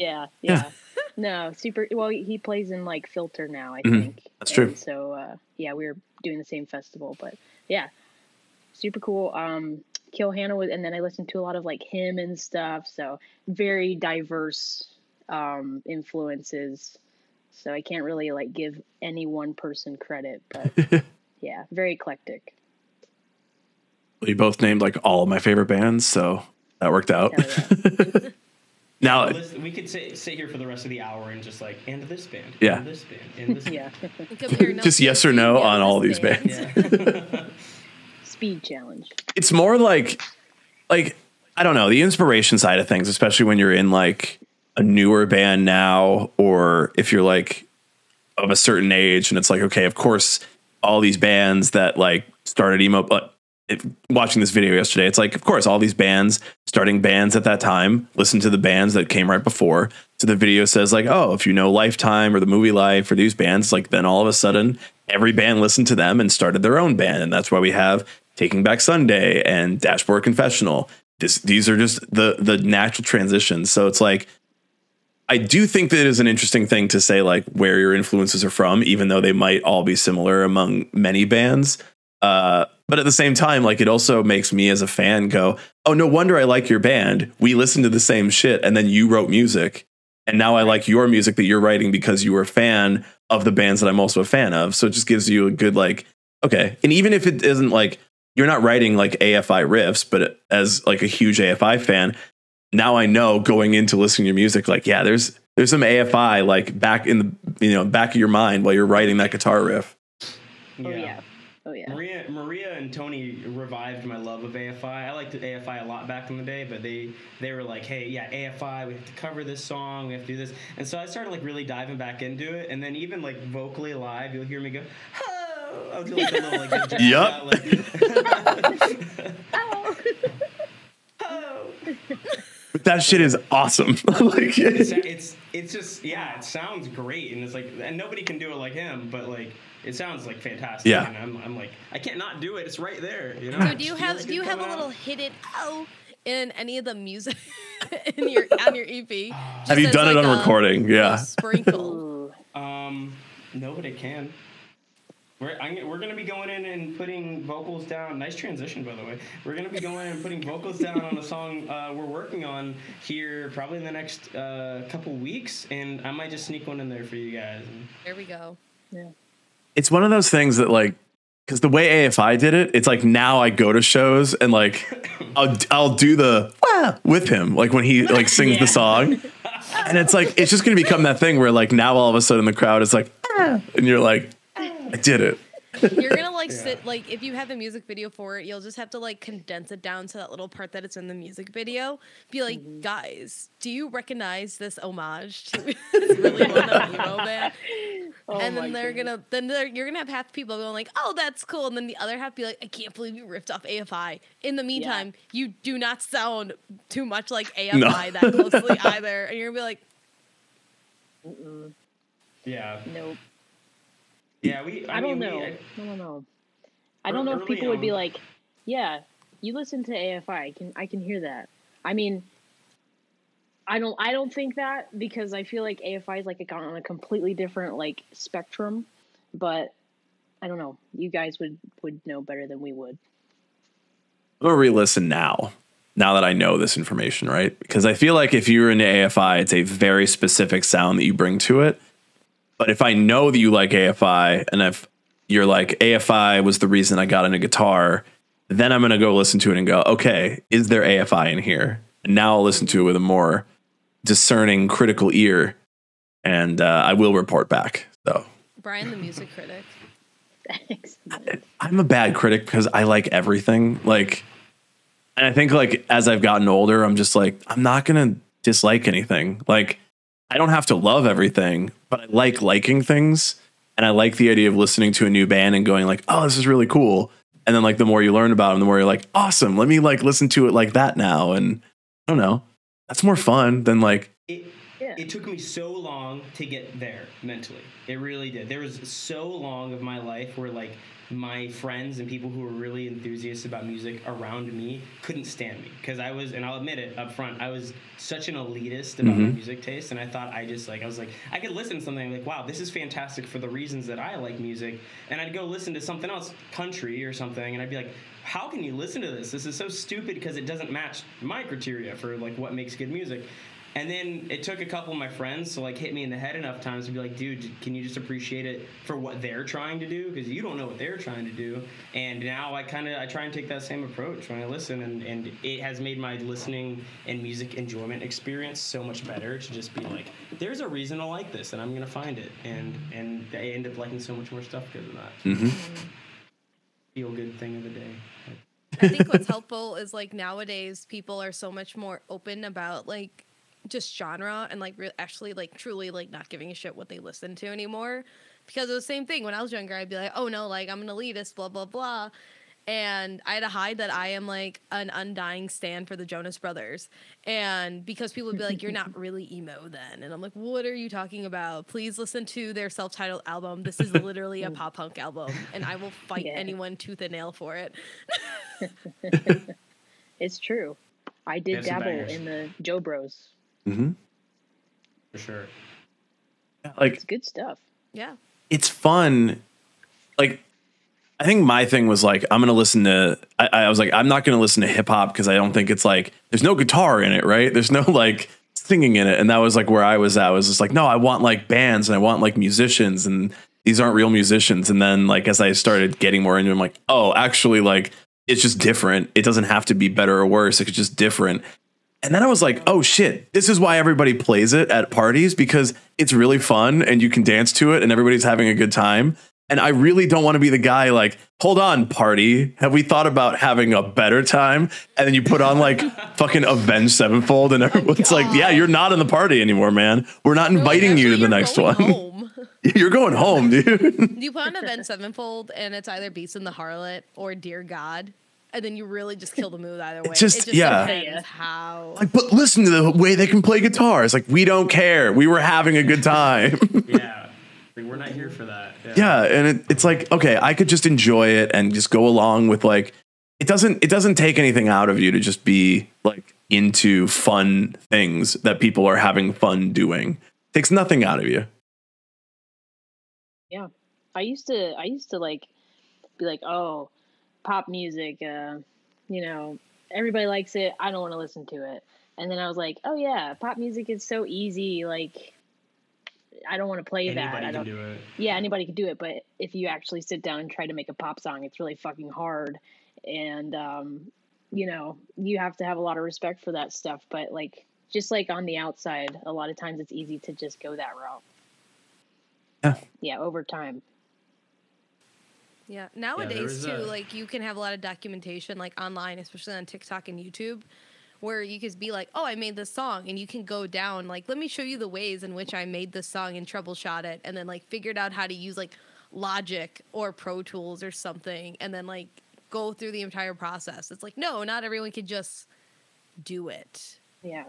Yeah, Yeah. yeah. no, super. Well, he plays in like Filter now, I Mhm. think. That's true. And So uh, yeah, we were doing the same festival, but yeah, super cool. Um, Kill Hannah was, and then I listened to a lot of like him and stuff. So very diverse um, influences. So I can't really like give any one person credit, but yeah, very eclectic. we both named like all of my favorite bands, so that worked out. Hell now, Listen, we could sit, sit here for the rest of the hour and just like, and this band, Yeah. and this band, and this Yeah, And compare notes Just yes or no female on all these band. bands. Yeah. speed challenge. it's more like like I don't know the inspiration side of things, especially when you're in like a newer band now, or if you're like of a certain age, and it's like okay, of course, all these bands that like started emo. But watching this video yesterday, it's like of course all these bands starting bands at that time listen to the bands that came right before. So the video says like, oh, if you know Lifetime or the movie Life or these bands, like then all of a sudden every band listened to them and started their own band, and that's why we have Taking Back Sunday and Dashboard Confessional. This, these are just the the natural transitions. So it's like I do think that it is an interesting thing to say like where your influences are from, even though they might all be similar among many bands. Uh, but at the same time, like it also makes me as a fan go, "Oh, no wonder I like your band. We listened to the same shit, and then you wrote music, and now I like your music that you're writing because you were a fan of the bands that I'm also a fan of. So it just gives you a good like, okay. And even if it isn't like you're not writing like AFI riffs, but as like a huge AFI fan, now I know going into listening to your music, like, yeah, there's there's some AFI like back in the you know back of your mind while you're writing that guitar riff. Oh yeah, oh yeah. Maria, Maria and Tony revived my love of AFI. I liked AFI a lot back in the day, but they they were like, "Hey, yeah, AFI, we have to cover this song, we have to do this," and so I started like really diving back into it. And then even like vocally live, you'll hear me go, "Oh," I'll do like a little like a jazz out, like, Oh. "Oh." But that shit is awesome. like, It's, it's it's just yeah, it sounds great, and it's like and nobody can do it like him, but like it sounds like fantastic. Yeah. and I'm, I'm like I can't not do it. It's right there. You know. Dude, do you have do you good have a little out. hidden oh in any of the music in your on your EP? have you as done it on a- recording? Yeah. sprinkle. Ooh. Um, nobody can. We're, I'm, we're gonna be going in and putting vocals down. Nice transition, by the way. We're gonna be going in and putting vocals down on a song uh, we're working on here, probably in the next uh, couple weeks, and I might just sneak one in there for you guys. There we go. Yeah. It's one of those things that like because the way AFI did it, it's like now I go to shows and like I'll I'll do the "Wah" with him like when he like sings Yeah. the song, and it's like it's just gonna become that thing where like now all of a sudden the crowd is like "Ah," and you're like I did it. You're gonna like Yeah. sit like if you have a music video for it, you'll just have to like condense it down to that little part that it's in the music video. Be like, Mm-hmm. guys, do you recognize this homage to this really well known emo band? Oh and then they're goodness. gonna then they're, you're gonna have half the people going like, oh, that's cool, and then the other half be like, I can't believe you ripped off AFI. In the meantime, you do not sound too much like AFI that closely either, and you're gonna be like, Mm-mm. Yeah. Nope. Yeah, we. I, I, don't know. We, I, don't know. I don't know if early people would be like, "Yeah, you listen to AFI. I can I can hear that." I mean, I don't I don't think that because I feel like AFI is like a, got on a completely different like spectrum, but I don't know. You guys would would know better than we would. I'm gonna re-listen now. Now that I know this information, right? Because I feel like if you're into AFI, it's a very specific sound that you bring to it. But if I know that you like AFI, and if you're like AFI was the reason I got into guitar, then I'm gonna go listen to it and go, okay, is there AFI in here? And now I'll listen to it with a more discerning, critical ear, and uh, I will report back. So Brian, the music critic. Excellent. I'm a bad critic because I like everything. Like, and I think like as I've gotten older, I'm just like I'm not gonna dislike anything. Like, I don't have to love everything, but I like liking things, and I like the idea of listening to a new band and going like, oh, this is really cool. And then like the more you learn about them, the more you're like, awesome. Let me like listen to it like that now. And I don't know, that's more fun than like Yeah. it took me so long to get there mentally. It really did. There was so long of my life where like my friends and people who were really enthusiasts about music around me couldn't stand me because I was, and I'll admit it up front, I was such an elitist about my mm-hmm. music taste, and I thought I just like I was like I could listen to something like wow this is fantastic for the reasons that I like music, and I'd go listen to something else, country or something, and I'd be like. How can you listen to this? This is so stupid because it doesn't match my criteria for like what makes good music. And then it took a couple of my friends to like hit me in the head enough times to be like, dude, can you just appreciate it for what they're trying to do? Because you don't know what they're trying to do. And now I kind of I try and take that same approach when I listen, and and it has made my listening and music enjoyment experience so much better to just be like, there's a reason I like this, and I'm gonna find it, and and I end up liking so much more stuff because of that. Mm-hmm. Feel good thing of the day. I think what's helpful is like nowadays people are so much more open about like just genre and like re- actually like truly like not giving a shit what they listen to anymore. Because it was the same thing when I was younger. I'd be like, oh no, like I'm an elitist, blah blah blah. And I had to hide that I am like an undying stand for the Jonas Brothers. And because people would be like, You're not really emo then. And I'm like, What are you talking about? Please listen to their self titled album. This is literally a pop punk album. And I will fight Yeah. anyone tooth and nail for it. It's true. I did There's dabble in the Jo Bros. Mm-hmm. For sure. like It's good stuff. Yeah. it's fun. Like, I think my thing was like, I'm gonna listen to. I, I was like, I'm not gonna listen to hip hop because I don't think it's like there's no guitar in it, right? There's no like singing in it, and that was like where I was at. I was just like, no, I want like bands and I want like musicians, and these aren't real musicians. And then like as I started getting more into, it, I'm like, oh, actually, like it's just different. It doesn't have to be better or worse. It's just different. And then I was like, oh shit, this is why everybody plays it at parties because it's really fun and you can dance to it and everybody's having a good time. And I really don't want to be the guy like, hold on, party. Have we thought about having a better time? And then you put on like fucking Avenged Sevenfold and everyone's like, yeah, you're not in the party anymore, man. We're not inviting you to the next one. You're going home, dude. you put on Avenged Sevenfold and it's either Beast and the Harlot or Dear God. And then you really just kill the mood either way. just- it just yeah. Yeah. how. like, but listen to the way they can play guitar. It's like, we don't care. We were having a good time. Yeah. Like, we're not here for that. yeah and it, it's like okay i could just enjoy it and just go along with like it doesn't it doesn't take anything out of you to just be like into fun things that people are having fun doing it takes nothing out of you Yeah. I used to I used to like be like, "Oh, pop music, uh, you know, everybody likes it. I don't want to listen to it." And then I was like, "Oh yeah, pop music is so easy like I don't want to play that. Anybody I don't do it. Yeah, anybody can do it, but if you actually sit down and try to make a pop song, it's really fucking hard. And um, you know, you have to have a lot of respect for that stuff, but like just like on the outside, a lot of times it's easy to just go that route. Yeah. Yeah, over time. Yeah. Nowadays was too, a- like you can have a lot of documentation like online, especially on TikTok and YouTube, where you could be like, "Oh, I made this song," and you can go down like, "Let me show you the ways in which I made this song and troubleshot it," and then like figured out how to use like Logic or Pro Tools or something, and then like go through the entire process. It's like, no, not everyone can just do it. Yeah.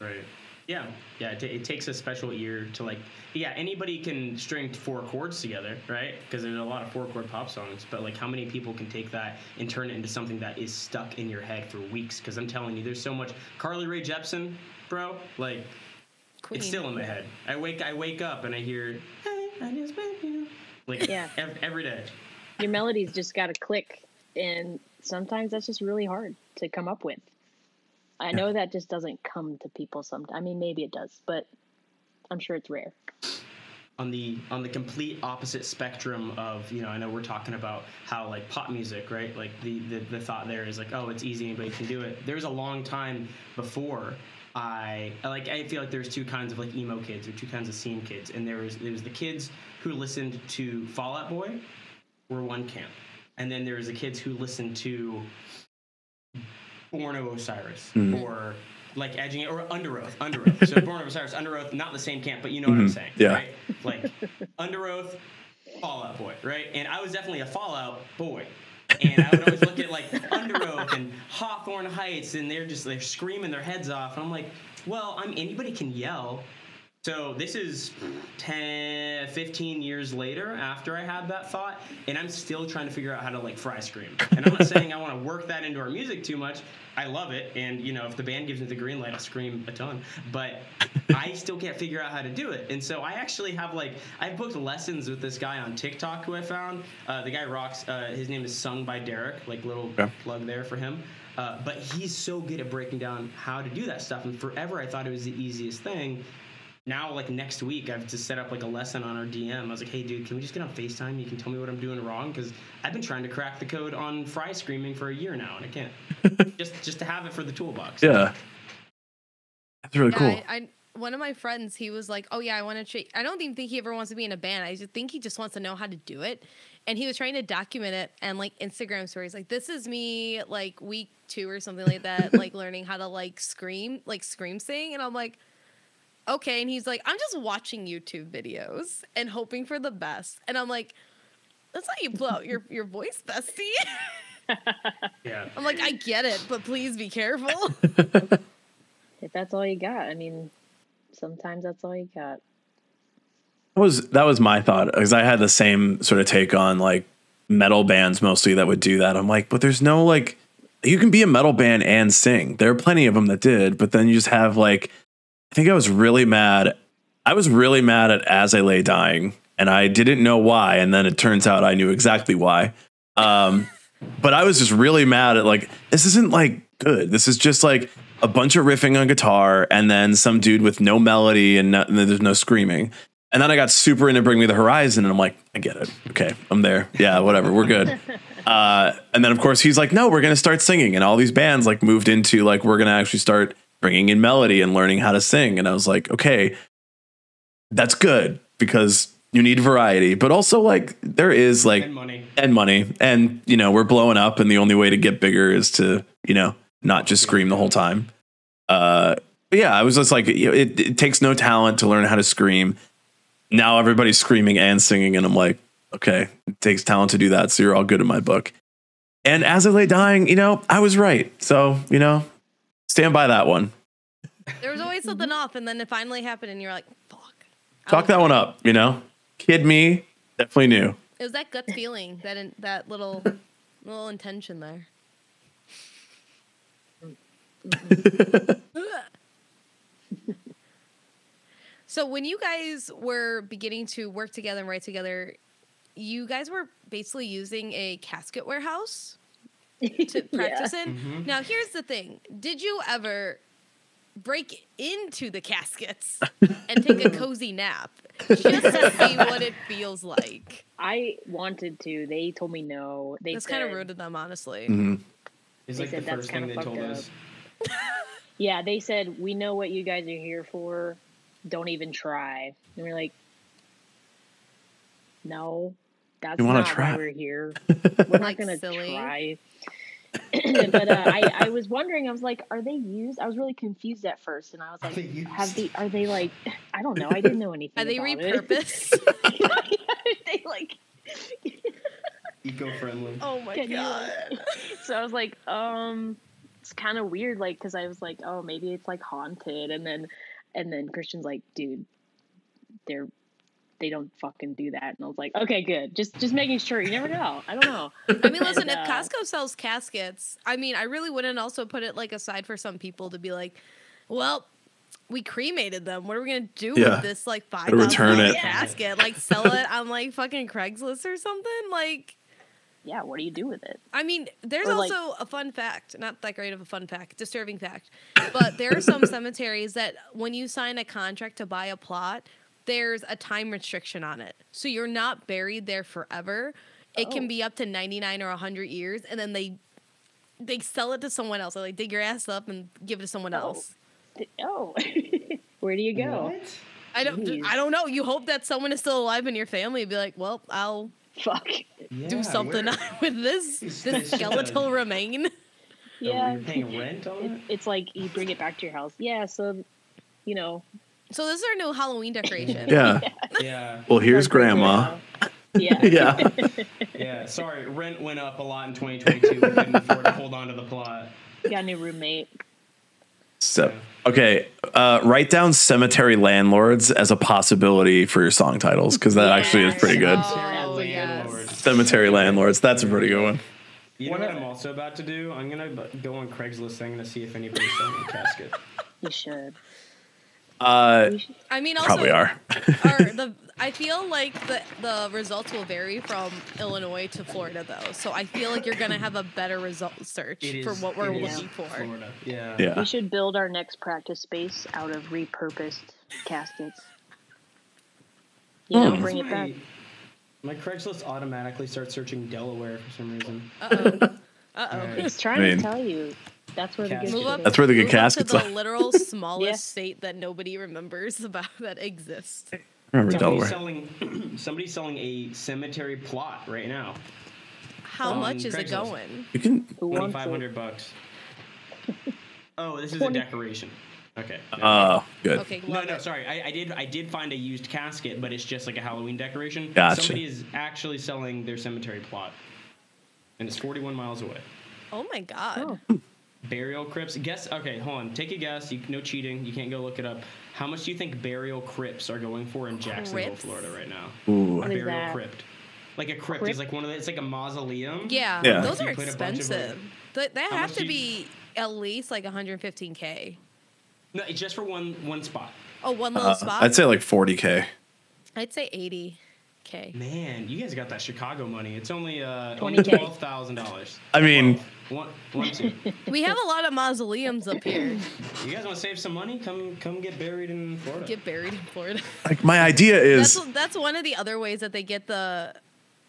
Right. Yeah, yeah. It, ta- it takes a special ear to like. Yeah, anybody can string four chords together, right? Because there's a lot of four chord pop songs. But like, how many people can take that and turn it into something that is stuck in your head for weeks? Because I'm telling you, there's so much. Carly Rae Jepsen, bro. Like, Queen. it's still in my head. I wake, I wake up and I hear, "Hey, I just met you." Like, Yeah. ev- every day. Your melodies just got to click, and sometimes that's just really hard to come up with. I know that just doesn't come to people sometimes. I mean, maybe it does, but I'm sure it's rare. on the on the complete opposite spectrum of you know I know we're talking about how like pop music right like the the, the thought there is like oh it's easy anybody can do it there's a long time before I like I feel like there's two kinds of like emo kids or two kinds of scene kids and there was there was the kids who listened to Fall Out Boy were one camp and then there was the kids who listened to Born of Osiris or like edging it or Underoath, Under Oath. So Born of Osiris, Underoath, not the same camp, but you know what I'm Mhm. saying, Yeah. right? Like Under Oath, Fall Out Boy, right? And I was definitely a Fallout boy. And I would always look at like Underoath and Hawthorne Heights, and they're just they're screaming their heads off. And I'm like, well, I'm anybody can yell. So this is 10, 15 years later after I had that thought, and I'm still trying to figure out how to like fry scream. And I'm not saying I want to work that into our music too much. I love it, and you know if the band gives me the green light, I'll scream a ton. But I still can't figure out how to do it. And so I actually have like I've booked lessons with this guy on TikTok who I found. Uh, the guy rocks. Uh, his name is Sung by Derek. Like little Okay. plug there for him. Uh, but he's so good at breaking down how to do that stuff. And forever I thought it was the easiest thing now like next week i've just set up like a lesson on our dm i was like hey dude can we just get on facetime you can tell me what i'm doing wrong because i've been trying to crack the code on fry screaming for a year now and i can't just just to have it for the toolbox Yeah. That's really Yeah, cool. I, I one of my friends, he was like, "Oh yeah, I want to." Tra-. I don't even think he ever wants to be in a band. I just think he just wants to know how to do it. And he was trying to document it and like Instagram stories. Like this is me, like week two or something like that, like learning how to like scream, like scream sing. And I'm like, okay. And he's like, I'm just watching YouTube videos and hoping for the best. And I'm like, that's how you blow out your your voice, bestie. yeah I'm like, I get it, but please be careful. If that's all you got, I mean, sometimes that's all you got. That was that was my thought because I had the same sort of take on like metal bands mostly that would do that. I'm like, but there's no like you can be a metal band and sing. There are plenty of them that did, but then you just have like I think I was really mad. I was really mad at As I Lay Dying, and I didn't know why, and then it turns out I knew exactly why. Um, but I was just really mad at like this isn't like good. This is just like a bunch of riffing on guitar and then some dude with no melody and, no, and then there's no screaming. And then I got super into Bring Me the Horizon, and I'm like, I get it. Okay, I'm there. Yeah, whatever, we're good. Uh, and then of course he's like, no, we're gonna start singing, and all these bands like moved into like we're gonna actually start bringing in melody and learning how to sing. And I was like, okay, that's good because you need variety, but also like there is like and money. and money. And you know we're blowing up and the only way to get bigger is to you know not just scream the whole time. Uh but yeah i was just like it, it takes no talent to learn how to scream. Now everybody's screaming and singing and i'm like okay it takes talent to do that so you're all good in my book. And as i lay dying you know i was right. So you know stand by that one. There was always something mm-hmm. off, and then it finally happened, and you're like, fuck. I talk that one up you know? Kid me definitely knew It was that gut feeling, that in, that little little intention there. so when you guys were beginning to work together and write together, you guys were basically using a casket warehouse to practice in. Now here's the thing: Did you ever break into the caskets and take a cozy nap just to see what it feels like? I wanted to. They told me no. They That's kind of rude of them, honestly. Mhm. is They like the said that's first thing they told fucked us Yeah, they said we know what you guys are here for. Don't even try. And we're like, no. that's You wanna not try? why we're here. We're not Like gonna silly. try. but uh, I, I was wondering. I was like, are they used? I was really confused at first, and I was Are like, they have they? Are they like? I don't know. I didn't know anything. Are they about it. repurposed? they like. Eco-friendly. oh my Can you, god. like- so I was like, um, it's kind of weird, like, because I was like, oh, maybe it's like haunted, and then, and then Christian's like, dude, they're, they don't fucking do that, and I was like, okay, good, just, just making sure. You never know. I don't know. I mean, listen, if uh, Costco sells caskets, I mean, I really wouldn't also put it like aside for some people to be like, well, we cremated them. What are we gonna do Yeah. with this like five Gotta return thousand it. casket? Like sell it on like fucking Craigslist or something? Like, Yeah, what do you do with it? I mean, there's Or, like- also a fun fact, not that great of a fun fact, disturbing fact, but there are some cemeteries that when you sign a contract to buy a plot, there's a time restriction on it. So you're not buried there forever. It can Oh. be up to 99 or 100 years and then they they sell it to someone else. They like dig your ass up and give it to someone Oh. else. Oh, where do you go? What? I don't Jeez. I don't know. You hope that someone is still alive in your family and be like, "Well, I'll Fuck. Yeah, do something where- with this this skeletal remain." Yeah, paying rent on it, it? it's like you bring it back to your house. Yeah, so, you know. So this is our new Halloween decoration. Yeah. Yeah, Well, here's like, grandma. Yeah. Yeah. yeah. Sorry, rent went up a lot in 2022. We couldn't afford to hold on to the plot. Got a new roommate. So, okay, uh, write down cemetery landlords as a possibility for your song titles because that actually is pretty good. Oh, Cemetery yes. Cemetery landlords. That's a pretty good one. You know What what a- I'm also about to do? I'm gonna go on Craigslist. I'm gonna see if anybody's selling a casket. You should. Uh, I mean, also, probably are. are the I feel like the the results will vary from Illinois to Florida though. So I feel like you're gonna have a better result search It for what we're looking for. Florida. Yeah. Yeah. We should build our next practice space out of repurposed caskets. You know, Hmm. bring it back. My Craigslist automatically starts searching Delaware for some reason. Uh oh. Uh oh. Alright. It's trying I mean- to tell you. That's where the good Casket. Move up. is. That's where the good move up caskets to are. the literal smallest Yeah. state that nobody remembers about that exists. Remember Somebody's Delaware. selling, somebody's selling a cemetery plot right now. How On much is it going? You can. Who Twenty wants five it? hundred bucks. Oh, this is a decoration. Okay. no. Oh, good. Okay, No, no, it. sorry. I, I did. I did find a used casket, but it's just like a Halloween decoration. Gotcha. Somebody is actually selling their cemetery plot, and it's 41 miles away. Oh my god. Oh, Burial crypts. Guess. Okay, hold on. Take a guess. You, no cheating. You can't go look it up. How much do you think burial crypts are going for in Jacksonville, Crypts? Florida, right now? Ooh. A What is burial that? crypt. Like a crypt, Crypt? is like one of the. It's like a mausoleum. Yeah, Yeah. those You are put of, expensive. Th- That How have to do you- be at least like 115k. No, it's just for one one spot. Oh, one little Uh, spot. I'd say like 40k. I'd say 80k. Man, you guys got that Chicago money. It's only uh 20K. twelve thousand dollars. I mean, One, one, two. We have a lot of mausoleums up here. You guys want to save some money? Come, come get buried in Florida. Get buried in Florida. like my idea is that's one of the other ways that they get the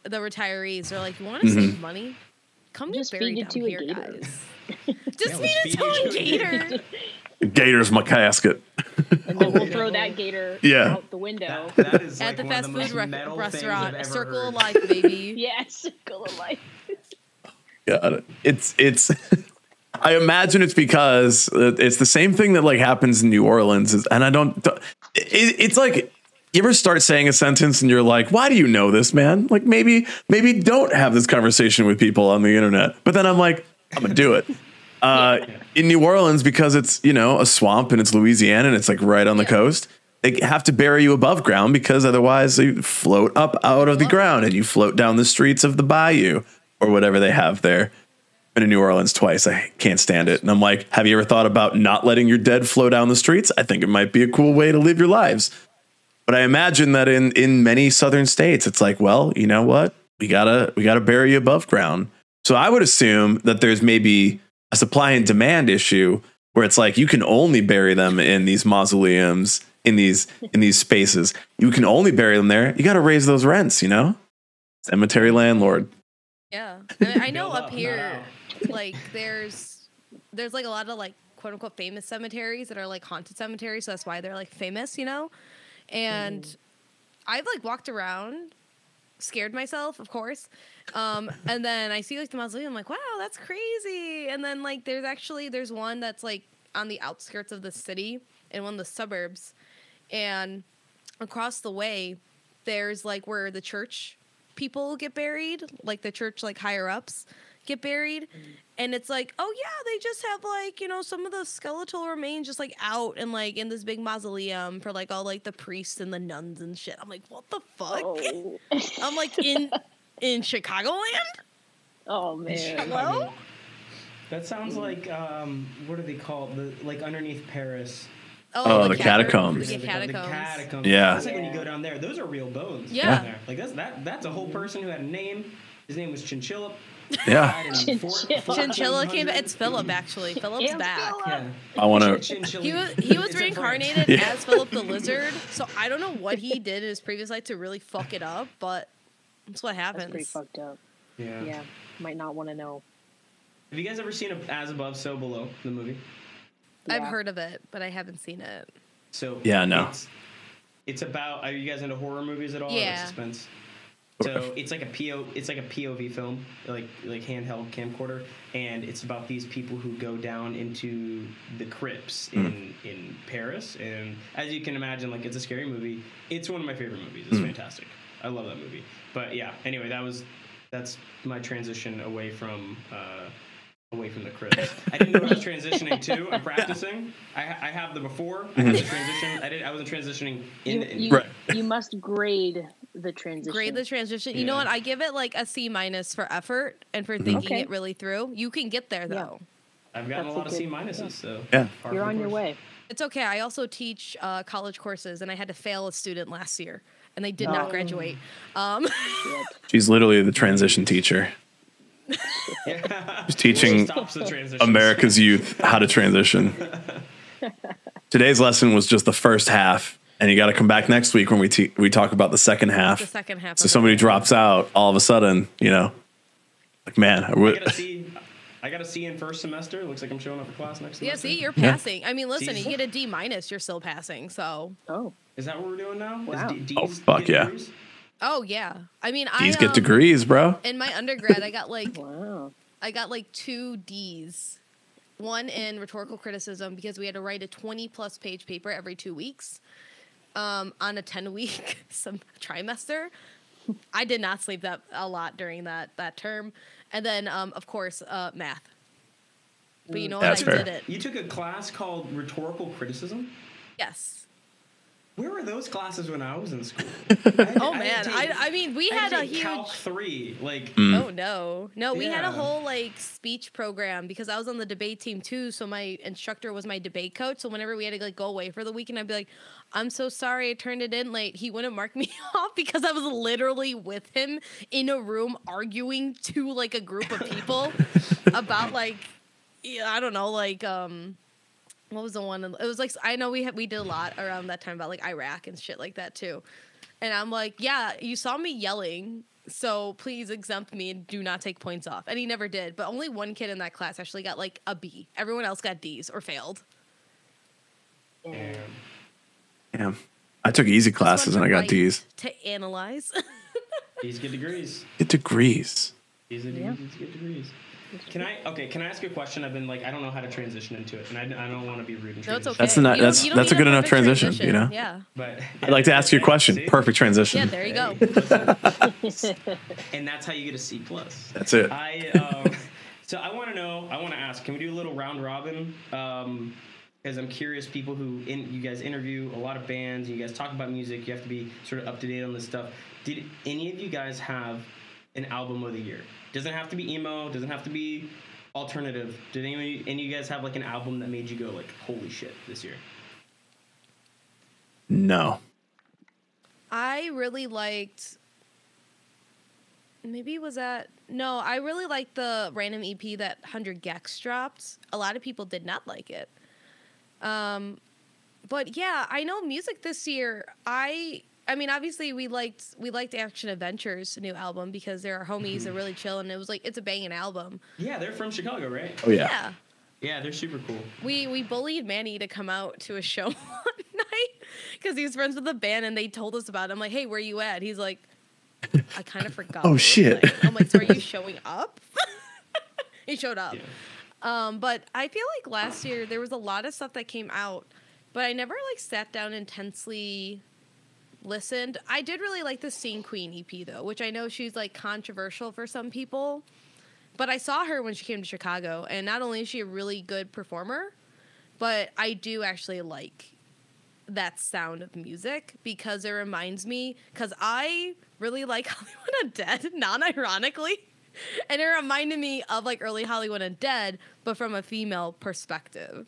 the retirees. They're like, you want to Mm-hmm. save money? Come Just get buried feed it down to a here, guys. Just let's feed it to a feed it gator. Gator's my casket. and then we'll throw that gator Yeah. out the window. That- that is At like the one fast of food most rec- metal restaurant, things I've Circle of. Life, baby. yes, circle of life. God, it's it's. I imagine it's because it's the same thing that like happens in New Orleans, is- and I don't. don't- It, it's like you ever start saying a sentence and you're like, "Why do you know this, man?" Like maybe maybe don't have this conversation with people on the internet. But then I'm like, I'm gonna do it. Uh, in New Orleans, because it's you know a swamp and it's Louisiana and it's like right on the coast. They have to bury you above ground because otherwise you float up out of the ground and you float down the streets of the bayou or whatever they have there. Been in New Orleans twice. I can't stand it. And I'm like, have you ever thought about not letting your dead flow down the streets? I think it might be a cool way to live your lives. But I imagine that in in many southern states, it's like, well, you know what? We gotta we gotta bury you above ground. So I would assume that there's maybe a supply and demand issue where it's like you can only bury them in these mausoleums, in these in these spaces. You can only bury them there. You gotta raise those rents, you know? Cemetery landlord. Yeah, I, mean, I know up up, here, like there's there's like a lot of like quote unquote famous cemeteries that are like haunted cemeteries, so that's why they're like famous, you know. And I've like walked around scared myself, of course. Um, and then I see like the mausoleum. I'm like, wow, that's crazy. And then like there's actually there's one that's like on the outskirts of the city in one of the suburbs, and across the way there's like where the church people get buried, like the church like higher ups get buried. And it's like, oh yeah, they just have like, you know, some of the skeletal remains just like out and like in this big mausoleum for like all like the priests and the nuns and shit. I'm like, what the fuck? Oh, I'm like in in Chicagoland? oh man. Hello? That sounds like um, what are they called? The like underneath Paris. Oh, oh the cat- catacombs. The They're catacombs. The catacombs. Yeah. That's like when you go down there. Those are real bones. Yeah. down. Like that's that. That's a whole person who had a name. His name was Chinchilla. Yeah. Chinchilla. Chinchilla came back. It's Philip actually. Philip's Yeah, back. Philip. Yeah. I want to. He was he was It's in France. reincarnated Yeah. as Philip the Lizard. So I don't know what he did in his previous life to really fuck it up, but that's what That's pretty fucked up. Yeah. Yeah, might not want to know. Have you guys ever seen a As Above, So Below, the movie? I've heard of it, but I haven't seen it. So Yeah, no. It's, it's about. Are you guys into horror movies at all? or, Yeah. suspense. So it's like a PO. It's like a POV film, like like handheld camcorder, and it's about these people who go down into the crypts in in Paris. And as you can imagine, like it's a scary movie. It's one of my favorite movies. It's fantastic. I love that movie. But yeah. Anyway, that was that's my transition away from. Uh, Away from the crypts. I didn't know what I was transitioning to. I'm practicing. I, I have the before. I have the transition. I did. I wasn't transitioning in. You, in you, Right. you must grade the transition. Grade the transition. You know what? I give it like a C minus for effort and for thinking Okay. it really through. You can get there Yeah. though. I've gotten That's a a lot of C minuses, so Yeah. You're for the on your way. It's okay. I also teach uh, college courses, and I had to fail a student last year, and they did Oh. not graduate. Um, She's literally the transition teacher. Yeah. She's teaching Stops the transition. America's youth how to transition. Today's lesson was just the first half, and you got to come back next week when we te- we talk about the second half. the second half. so somebody drops out, all of a sudden, you know, like man, I I would- got a C. I got a C in first semester. Looks like I'm showing up for class next Yeah, see, you're Yeah. passing. I mean, listen, See? you get a D minus, you're still passing. So, Oh, Is that what we're doing now? Wow. D- D's Oh, fuck get yeah. degrees? Oh yeah. I mean, these I get um, degrees, bro. in my undergrad. I got like wow. I got like two D's. One in rhetorical criticism because we had to write a 20 plus page paper every two weeks um, on a 10 week some trimester. I did not sleep that a lot during that that term, and then um, of course uh, math. But you know what? That's I fair. did it. You took a class called rhetorical criticism. Yes. Where were those classes when I was in school? Oh man, I, I mean we I had a take huge. Calc three. Like Mm. Oh no, no, we had a whole like speech program because I was on the debate team too. So my instructor was my debate coach. So whenever we had to like go away for the weekend, I'd be like, "I'm so sorry, I turned it in late." He wouldn't mark me off because I was literally with him in a room arguing to like a group of people about like, yeah, I don't know, like um. What was the one? It was like I know we had, we did a lot around that time about like Iraq and shit like that too. And I'm like, yeah, you saw me yelling, so please exempt me and do not take points off. And he never did. But only one kid in that class actually got like a B. Everyone else got D's or failed. Yeah. Damn. I took easy classes and I got Right D's. To analyze. these get degrees. Get degrees. These are Yeah. these get degrees. Can I? Okay. Can I ask you a question? I've been like, I don't know how to transition into it, and I, I don't want to be rude and no, it's okay. That's not- You that's- you don't that's a good enough perfect transition, you know? Yeah. But I'd like to ask you a question. See? Perfect transition. Yeah, there you go. and that's how you get a C plus. That's it. I um, so I want to know. I want to ask. Can we do a little round robin? Um, because I'm curious. People who in, you guys interview a lot of bands. You guys talk about music. You have to be sort of up to date on this stuff. Did any of you guys have an album of the year? Doesn't have to be emo. Doesn't have to be alternative. Did any any of you guys have like an album that made you go like, holy shit, this year? No. I really liked. Maybe was that no? I really liked the random EP that Hundred gecs dropped. A lot of people did not like it. Um, but yeah, I know music this year. I I mean, obviously we liked we liked Action/Adventure's new album because they're our homies. They're really chill, and it was like it's a banging album. Yeah, they're from Chicago, right? Oh yeah. Yeah. Yeah, they're super cool. We we bullied Manny to come out to a show one night because he was friends with the band and they told us about it. I'm like, hey, where you at? He's like, I kind of forgot. Oh, what it was shit. like. I'm like, so are you showing up? he showed up. Yeah. Um, but I feel like last year there was a lot of stuff that came out, but I never like sat down intensely listened. I did really like the Scene Queen EP though, which I know she's like controversial for some people. But I saw her when she came to Chicago, and not only is she a really good performer, but I do actually like that sound of music because it reminds me because I really like Hollywood Undead, non-ironically. And it reminded me of like early Hollywood Undead, but from a female perspective.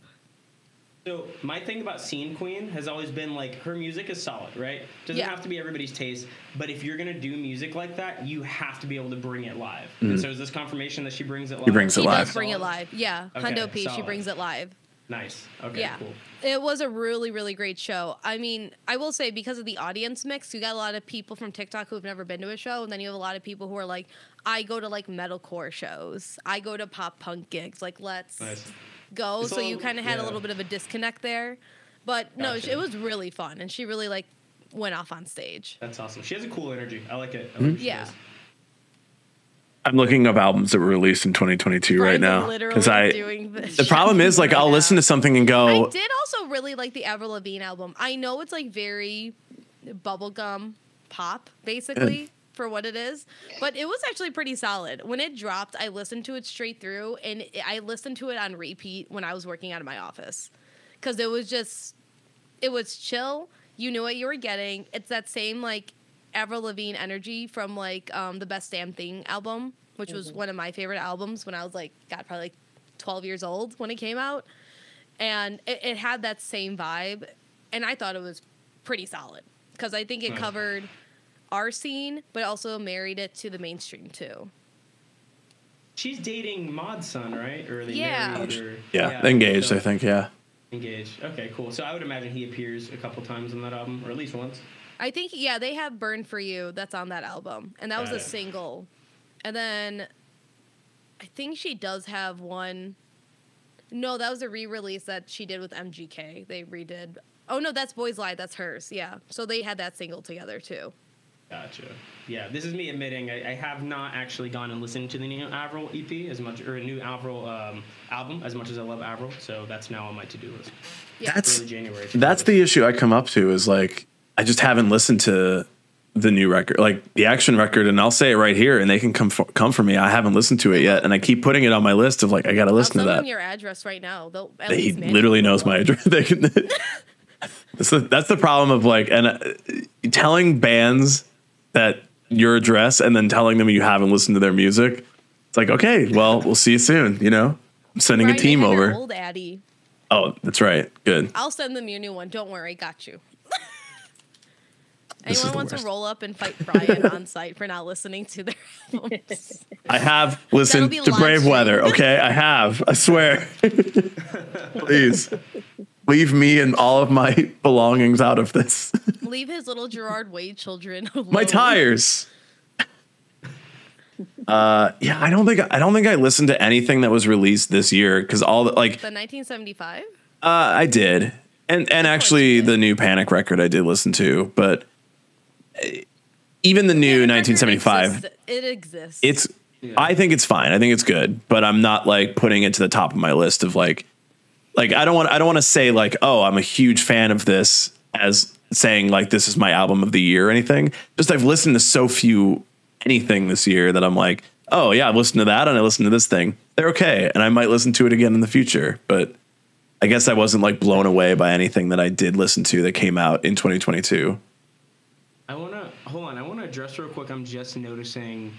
So my thing about Scene Queen has always been like her music is solid, right? Doesn't Yeah. have to be everybody's taste, but if you're gonna do music like that, you have to be able to bring it live. Mm-hmm. And so is this confirmation that she brings it live? He brings it She live. does bring it live. Yeah, Okay, Hundo P. She brings it live. Nice. Okay. yeah. Cool. It was a really, really great show. I mean, I will say because of the audience mix, you got a lot of people from TikTok who've never been to a show, and then you have a lot of people who are like, I go to like metalcore shows, I go to pop punk gigs. Like, let's Nice. Go. It's so you kind of had a little bit of a disconnect there, but no, it was really fun, and she really like went off on stage. That's awesome. She has a cool energy. I like it. I Hmm? like what she Yeah. does. I'm looking up albums that were released in 2022 right now because I. doing this The problem is like I'll right listen to something and go, I did also really like the Avril Lavigne album. I know it's like very bubblegum pop, basically, for what it is, but it was actually pretty solid. When it dropped, I listened to it straight through, and I listened to it on repeat when I was working out of my office because it was just, it was chill. You knew what you were getting. It's that same like Avril Lavigne energy from like um, the Best Damn Thing album, which was one of my favorite albums when I was like, God, probably like 12 years old when it came out and it, it had that same vibe and i thought it was pretty solid because i think it covered our scene but also married it to the mainstream too She's dating Mod Sun, right? Or are they Yeah. married? Or, yeah, engaged. so- I think yeah. Engaged. Okay, cool. So I would imagine he appears a couple times on that album, or at least once. i think yeah they have burn for you that's on that album and that was a it. single and then i think she does have one no that was a re-release that she did with mgk they redid oh no that's bois lie that's hers yeah so they had that single together too Gotcha. Yeah, this is me admitting I, I have not actually gone and listened to the new Avril EP as much, or a new Avril um, album as much as I love Avril. So that's now on my to-do list. yeah That's Early January. that's the issue I come up to is like I just haven't listened to the new record, like the action record, and I'll say it right here, and they can come for, come for me. I haven't listened to it yet, and I keep putting it on my list of like I got to I'll listen to send them that. your address right now. They'll He literally knows my address. They can- that's, the, that's the problem of like and uh, telling bands that your address and then telling them you haven't listened to their music. It's like okay, well we'll see you soon. You know, I'm sending Brian, a team over. Old Addy. Oh, that's right. Good. I'll send them your new one. Don't worry, got you. Anyone wants worst. to roll up and fight Brian on site for not listening to their albums? I have listened to Brave stream. Weather. Okay, I have. I swear. Please leave me and all of my belongings out of this. Leave his little Gerard Way children alone. my tires. Uh, yeah, I don't think I don't think I listened to anything that was released this year because all the like The 1975. uh, I did, and and actually the new Panic record I did listen to, but uh, even the new Panic 1975 exists- It exists. it's I think it's fine. I think it's good, but I'm not like putting it to the top of my list of like like I don't want I don't want to say like oh I'm a huge fan of this as saying like this is my album of the year or anything. Just I've listened to so few anything this year that I'm like oh yeah I've listened to that and I listened to this thing. They're okay and I might listen to it again in the future, but I guess I wasn't like blown away by anything that I did listen to that came out in 2022. I want to hold on. I want to address real quick. I'm just noticing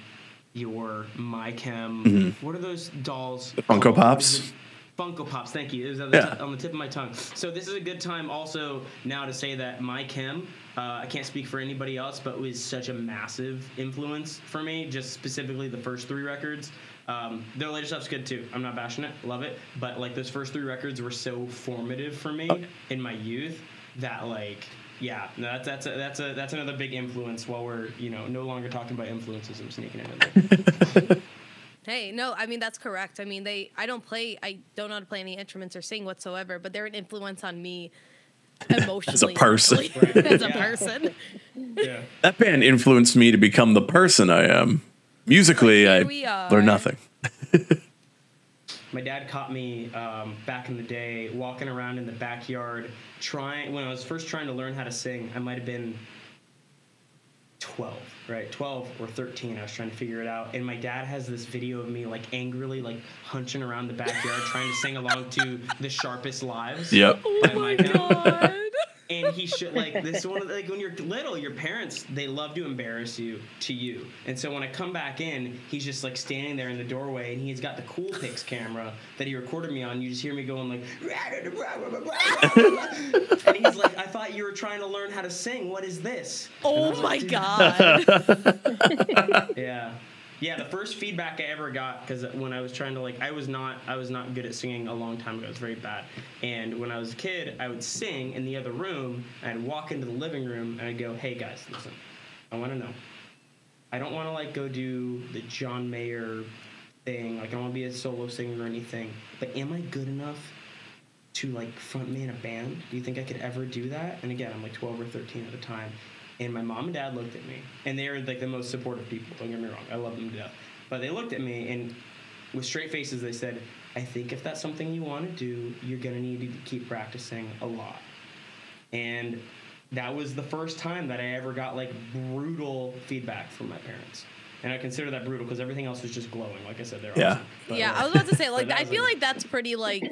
your MyChem. What are those dolls? Mm-hmm. Funko called? Pops? Funko Pops. Thank you. It was on the, Yeah. tip, on the tip of my tongue. So this is a good time also now to say that MyChem. Uh, I can't speak for anybody else, but was such a massive influence for me. Just specifically the first three records. Um, their later stuff's good too. I'm not bashing it, love it. But like those first three records were so formative for me in my youth that like yeah, no, that's that's a, that's a that's another big influence. While we're you know no longer talking about influences, I'm sneaking in there. Hey, no, I mean that's correct. I mean they I don't play I don't know how to play any instruments or sing whatsoever, but they're an influence on me emotionally, as a person. as a Yeah. person. Yeah. That band influenced me to become the person I am. Musically, I learned nothing. My dad caught me um, back in the day walking around in the backyard trying when I was first trying to learn how to sing. I might have been 12, right? 12 or 13. I was trying to figure it out. And my dad has this video of me like angrily like hunching around the backyard trying to sing along to The Sharpest Lives. Yep. by MyChem. God. And he should like this one like when you're little your parents they love to embarrass you to you. And so when i come back in he's just like standing there in the doorway and he's got the cool pics camera that he recorded me on. You just hear me going like and he's like i thought you were trying to learn how to sing. What is this? Oh my like, god. yeah yeah the first feedback i ever got because when i was trying to like i was not i was not good at singing a long time ago. I was very bad. And when i was a kid i would sing in the other room. And i'd walk into the living room and i'd go hey guys listen. I want to know. I don't want to like go do the john mayer thing. Like i don't want to be a solo singer or anything. But am i good enough to like front man a band? Do you think i could ever do that? And again i'm like 12 or 13 at the time and my mom and dad looked at me and they are like the most supportive people don't get me wrong i love them to death but they looked at me and with straight faces they said i think if that's something you want to do you're going to need to keep practicing a lot and that was the first time that i ever got like brutal feedback from my parents and i consider that brutal because everything else was just glowing like i said they're Yeah. awesome. Yeah, uh, I was about to say like I feel like- like that's pretty like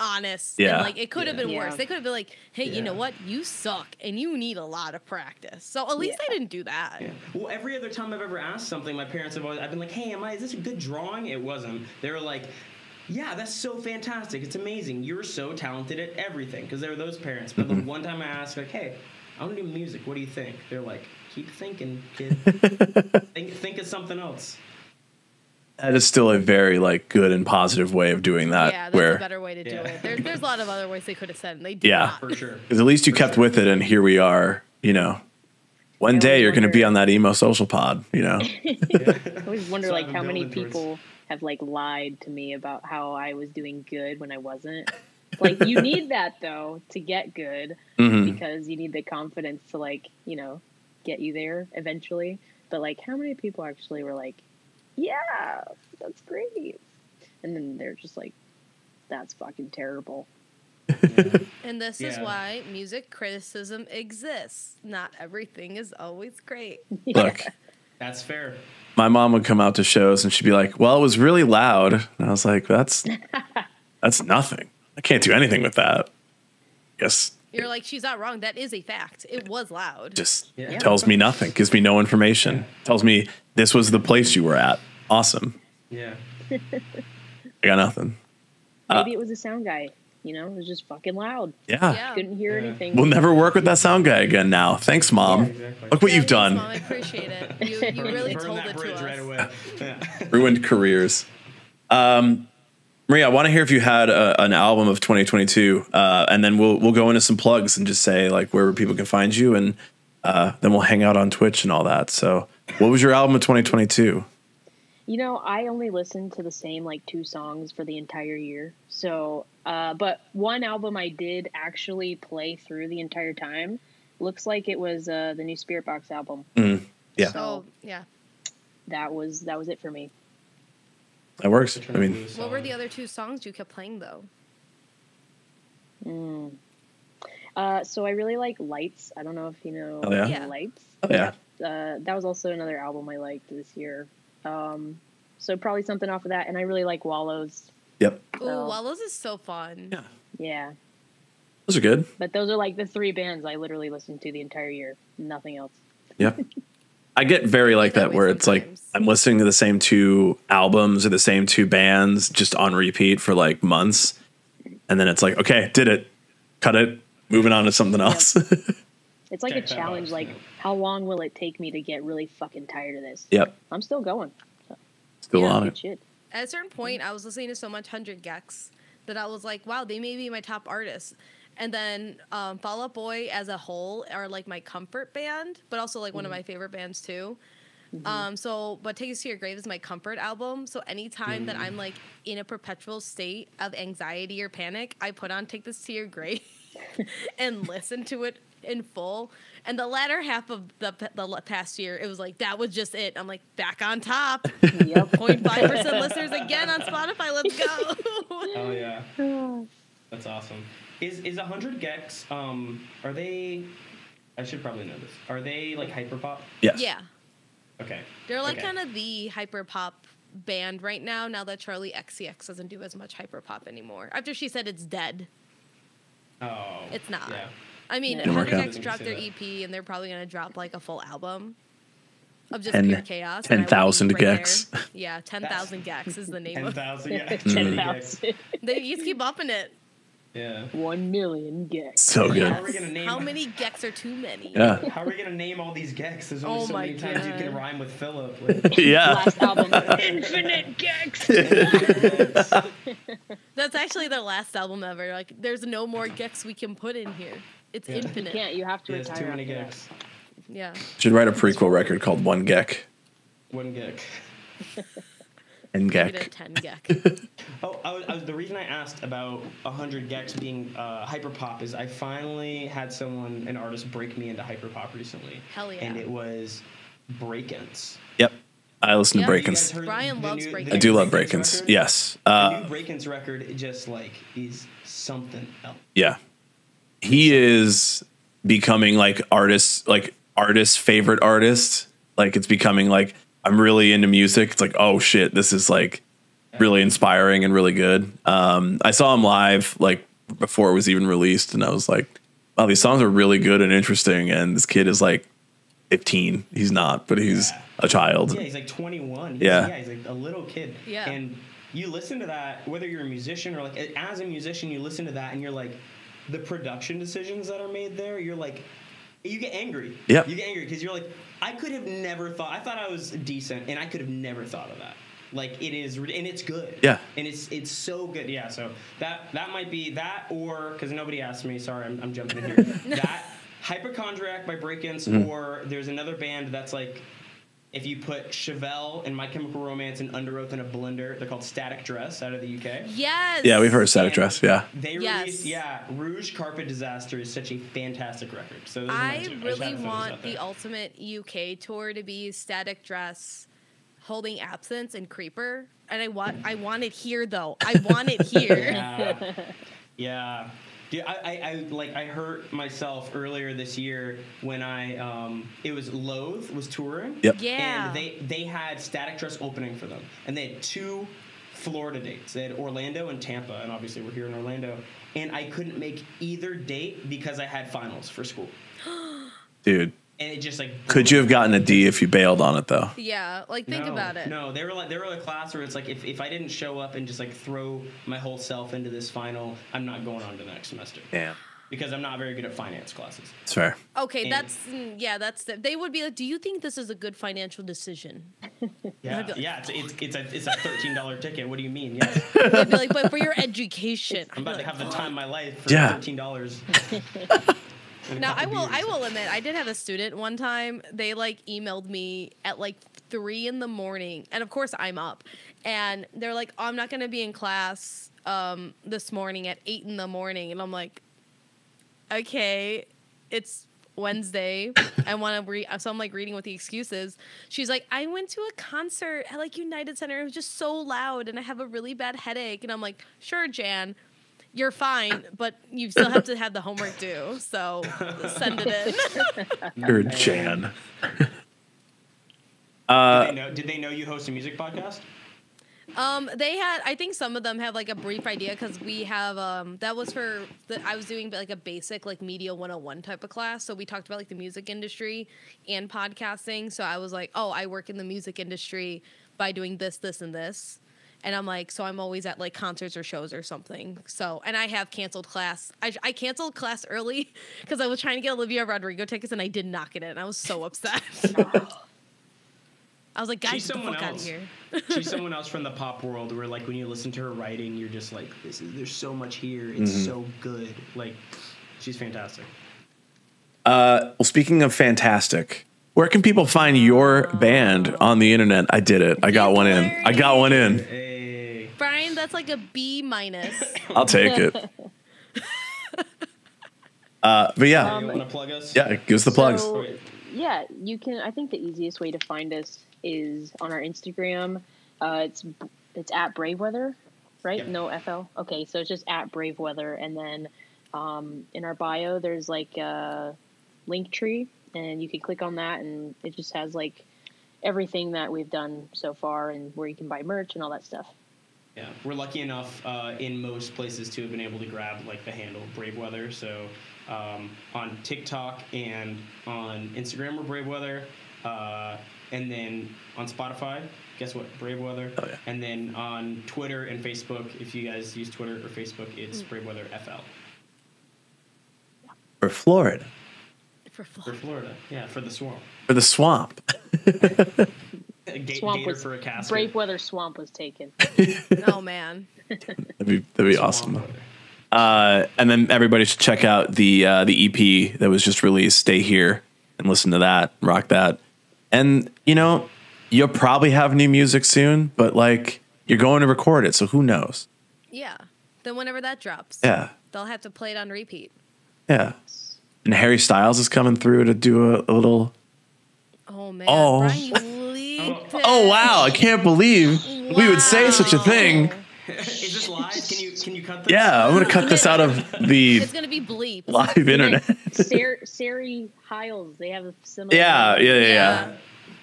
honest. Yeah. And, like it could have Yeah. been worse. Yeah. They could have been like, hey, you know what? You suck and you need a lot of practice. So at least Yeah. they didn't do that. Yeah. Well, every other time I've ever asked something, my parents have always I've been like, "Hey, am I? Is this a good drawing?" It wasn't. They were like, "Yeah, that's so fantastic. It's amazing. You're so talented at everything." Because there were those parents. But the mm-hmm. one time I asked, like, "Hey, I want to do music. What do you think?" They're like, "Keep thinking, kid. think, think of something else." That is still a very like good and positive way of doing that. yeah, that's where a better way to do Yeah. it. There, there's a lot of other ways they could have said, and they did Yeah. not. For sure. because at least you For kept sure. with it, and here we are. You know, one I day you're going to be on that emo social pod. You know, I always wonder So like how many building towards- people have like lied to me about how I was doing good when I wasn't. Like you need that though to get good Mhm. because you need the confidence to like, you know, get you there eventually. But like how many people actually were like, Yeah, that's great. And then they're just like, That's fucking terrible. Yeah. And this is why music criticism exists. Not everything is always great. look, That's fair. my mom would come out to shows and she'd be like, "Well, it was really loud," and I was like, "That's that's nothing. I can't do anything with that." Guess You're like, she's not wrong. That is a fact. It was loud. just Yeah. tells me nothing. Gives me no information. Tells me this was the place you were at. Awesome. Yeah. I got nothing. Uh, Maybe it was a sound guy, you know, it was just fucking loud. Yeah. yeah. Couldn't hear Yeah. anything. We'll never work with that sound guy again now. Thanks, mom. Yeah, exactly. Look what Yeah, you've thanks, done. Mom. I appreciate it. You, you really told it to us. right away. Yeah. Ruined careers. Um, Maria, I want to hear if you had a, an album of 2022, uh, and then we'll we'll go into some plugs and just say like where people can find you, and uh, then we'll hang out on Twitch and all that. So, what was your album of 2022? You know, I only listened to the same like two songs for the entire year. So, uh, but one album I did actually play through the entire time. Looks like it was uh, the new Spiritbox album. Mm, yeah, Oh, yeah. That was that was it for me. That works. I mean, What were the other two songs you kept playing though? Mm. Uh, so I really like Lights. I don't know if you know Oh, yeah? Yeah. Lights. oh, yeah, Uh, that was also another album I liked this year. Um, so probably something off of that. And I really like Wallows. yep, Ooh, Wallows is so fun. Yeah. Yeah, those are good. but those are like the three bands I literally listened to the entire year. Nothing else. Yep. I get very like that that where it's like. I'm listening to the same two albums or the same two bands just on repeat for like months. And then it's like, okay, did it. Cut it. Moving on to something else. It's like a challenge. Like, how long will it take me to get really fucking tired of this? yep. I'm still going. Still Yeah. on it. shit. At a certain point, I was listening to so much 100 gecs that I was like, wow, they may be my top artists. And then um, Fall Out Boy as a whole are like my comfort band, but also like one of my favorite bands too. Um, so, but Take Us to Your Grave is my comfort album. So anytime that I'm like in a perpetual state of anxiety or panic, I put on Take This to Your Grave. and listen to it in full. And the latter half of the the past year, it was like that was just it. I'm like back on top. Yep. 0.5 percent listeners again on Spotify. Let's go. Oh yeah, that's awesome. Is is hundred gecs? Um, are they? I should probably know this. Are they like hyperpop? Yes. yeah, Okay. they're like Okay. kind of the hyper pop band right now. Now that Charli XCX doesn't do as much hyper pop anymore. After she said it's dead. Oh. It's not. Yeah. I mean, Yeah. Didn't work 100 out. X dropped their Didn't EP, and they're probably gonna drop like a full album of just Ten- pure chaos. and I would 10,000 right there. Yeah, ten thousand gecs is the name Ten of. thousand. Yeah. Ten 10 gecs. thousand. They just keep upping it. Yeah. One million gecs. So good. How, name... How, many gecs are too many? Yeah. How are we gonna name all these gecs? There's only oh so many God. times you can rhyme with Philip. With yeah. Last album. Infinite gecs. That's actually their last album ever. Like, there's no more gecs we can put in here. It's yeah. infinite. You can't. You have to yeah, retire. Too many gecs. Yeah. Should write a prequel record called One Geck. One Geck. 10 gek. 10 gek. oh, I was, I was, the reason I asked about 100 gecs being uh, hyperpop is I finally had someone, an artist, break me into hyperpop recently. Hell yeah. And it was brakence. Yep. I listen yeah. to brakence. Brian loves brakence. I do love brakence. Yes. Uh, the new uh, brakence record just like is something else. Yeah. He is becoming like artists, like artists' favorite artist. Like it's becoming like I'm really into music. It's like, oh shit, this is like really inspiring and really good. Um, I saw him live like before it was even released, and I was like, wow, these songs are really good and interesting. And this kid is like 15. He's not, but he's Yeah. a child. Yeah, he's like 21. He's, Yeah. yeah, he's like a little kid. Yeah. And you listen to that, whether you're a musician or like as a musician, you listen to that and you're like, the production decisions that are made there, you're like, you get angry. Yeah. You get angry because you're like, I could have never thought. I thought I was decent, and I could have never thought of that. Like it is, and it's good. Yeah. And it's it's so good. Yeah. So that that might be that, or because nobody asked me. Sorry, I'm, I'm jumping in here. that Hypochondriac by brakence, Mm-hmm. or there's another band that's like if you put Chevelle and My Chemical Romance and Underoath in a blender, they're called Static Dress out of the UK. yes. Yeah, we've heard Static And Dress. Yeah. They Yes. released, yeah, Rouge Carpet Disaster is such a fantastic record. So those are my I two. really had to throw those want the ultimate UK tour to be Static Dress, Holding Absence, and Creeper. And I want I want it here though. I want it here. Yeah. yeah. Dude, I, I, I like I hurt myself earlier this year when I um it was Loathe was touring. Yep. Yeah. And they they had Static Dress opening for them, and they had two Florida dates. They had Orlando and Tampa, and obviously we're here in Orlando. And I couldn't make either date because I had finals for school, Dude, and it just like could you have gotten a D if you bailed on it though? yeah, like think no, about it. No, they were like they were a class where it's like if, if I didn't show up and just like throw my whole self into this final, I'm not going on to the next semester Damn. because I'm not very good at finance classes. It's fair. Okay, And- that's mm, yeah, that's the, they would be like, "Do you think this is a good financial decision?" Yeah, like- yeah, it's, it's it's a it's a thirteen dollar ticket. What do you mean? Yes, They'd be like, "But for your education." I'm about to have the time of my life for Yeah. thirteen dollars. Now I will I will admit I did have a student one time. They like emailed me at like three in the morning, and of course I'm up, and they're like, oh, "I'm not going to be in class um, this morning at eight in the morning," and I'm like, "Okay, it's." Wednesday, I want to read. So I'm like reading what the excuses. She's like, I went to a concert at like United Center. It was just so loud, and I have a really bad headache. And I'm like, sure, Jan, you're fine, but you still have to have the homework due. So send it in. You're Jan. did, Uh, they know, did they know you host a music podcast? um, they had, I think some of them have like a brief idea because we have, um, that was for, the, I was doing like a basic like media 101 type of class. So we talked about like the music industry and podcasting. So I was like, oh, I work in the music industry by doing this, this, and this. And I'm like, so I'm always at like concerts or shows or something. So, and I have canceled class. I, I canceled class early because I was trying to get Olivia Rodrigo tickets and I did not get it. And I was so upset. I was like, guys, She's get the someone fuck out of else. here. She's someone else from the pop world where like when you listen to her writing, you're just like, this is there's so much here. It's Mm-hmm. so good. Like, she's fantastic. Uh, well, speaking of fantastic, where can people find your band on the internet? I did it. I got one in. I got one in. Hey. That's like a B minus. I'll take it. Uh, but yeah, Um, you want to plug us? yeah, give us the plugs. Yeah, you can. I think the easiest way to find us is on our Instagram. Uh, it's it's at braveweather, right? Yep. No FL. Okay, so it's just at braveweather, and then um, in our bio there's like a Linktree, and you can click on that, and it just has like everything that we've done so far, and where you can buy merch and all that stuff. Yeah, we're lucky enough uh, in most places to have been able to grab like the handle braveweather. So um, on TikTok and on Instagram, we're braveweather, uh, and then on Spotify, guess what? braveweather. Oh, yeah. And then on Twitter and Facebook, if you guys use Twitter or Facebook, it's Hmm. braveweather FL For Florida, For for Florida. Florida. Yeah, for the swamp. for the swamp. A ga- Swamp gator was for a casket. braveweather Swamp was taken. Oh man. That'd be that'd be Swamp awesome. Uh, and then everybody should check out the uh, the EP that was just released. Stay here and listen to that, rock that. And you know, you'll probably have new music soon, but like you're going to record it, so who knows? Yeah. Then whenever that drops, Yeah, they'll have to play it on repeat. yeah. And Harry Styles is coming through to do a, a little. Oh man. Oh. Brian, you leaked. Oh wow! I can't believe we would say such a thing. Is this live? Can you can you cut this? Yeah, I'm gonna cut this out of the It's gonna be bleeped. live internet. Sar- Sari Hiles, they have a similar. Yeah, yeah, yeah, yeah.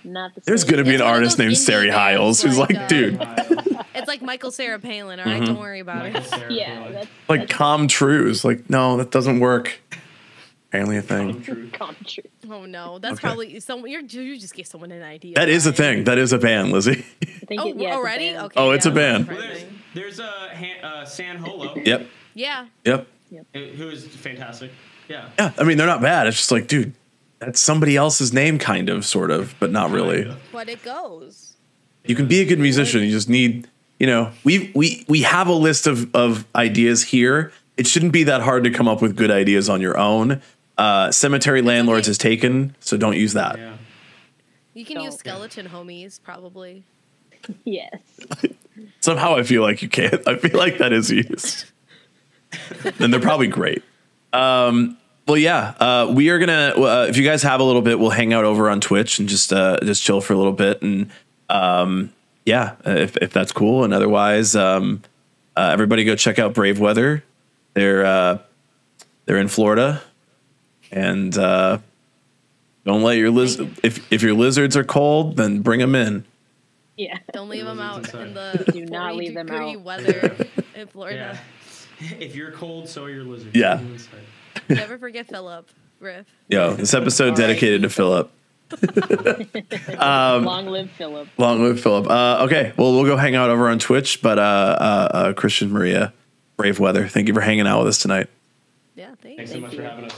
Not the There's same. gonna be It's an one artist named indie Sari Hiles who's like, like, uh, dude, It's like Michael Sarah Palin, all right? Mm-hmm. Don't worry about Michael it. Cera Yeah, that's like calm trues. Like, no, that doesn't work. Apparently a thing. Country. Oh no, that's Okay. probably someone. You're, you just gave someone an idea. That is a thing. That is a band, Lizzie. I think Oh, it, yeah, it's a already? band. Okay. Oh, it's a yeah, band. that's Well, there's there's a uh, uh, San Holo, yep. Yeah. Yep. who is fantastic. Yeah. Yeah. I mean, they're not bad. It's just like, dude, that's somebody else's name, kind of, sort of, but not really. But it goes. You can be a good musician. You just need, you know, we we we have a list of of ideas here. It shouldn't be that hard to come up with good ideas on your own. Uh, Cemetery Landlords okay. is taken, so don't use that. Yeah. You can use Don't. skeleton homies, probably. Yes. Somehow I feel like you can't. I feel like that is used. and they're probably great. Um, well, yeah, uh, we are gonna. Uh, if you guys have a little bit, we'll hang out over on Twitch and just uh, just chill for a little bit. And um, yeah, if if that's cool. And otherwise, um, uh, everybody go check out braveweather. They're uh, they're in Florida, and uh, don't let your liz- if if your lizards are cold, then bring them in. Yeah. Don't leave them out Lizards in the Do not leave them degree out. weather in Florida. Yeah. If you're cold, so are your lizards. Yeah. Leave them inside. Never forget Philip. Riff. Yo, this episode All right. dedicated to Philip. Um, Long live Philip. Long live Philip. Uh, okay, well, we'll go hang out over on Twitch. But uh, uh, uh, Christian Maria, braveweather, thank you for hanging out with us tonight. Yeah, thanks. Thanks so Thank much you. for having us.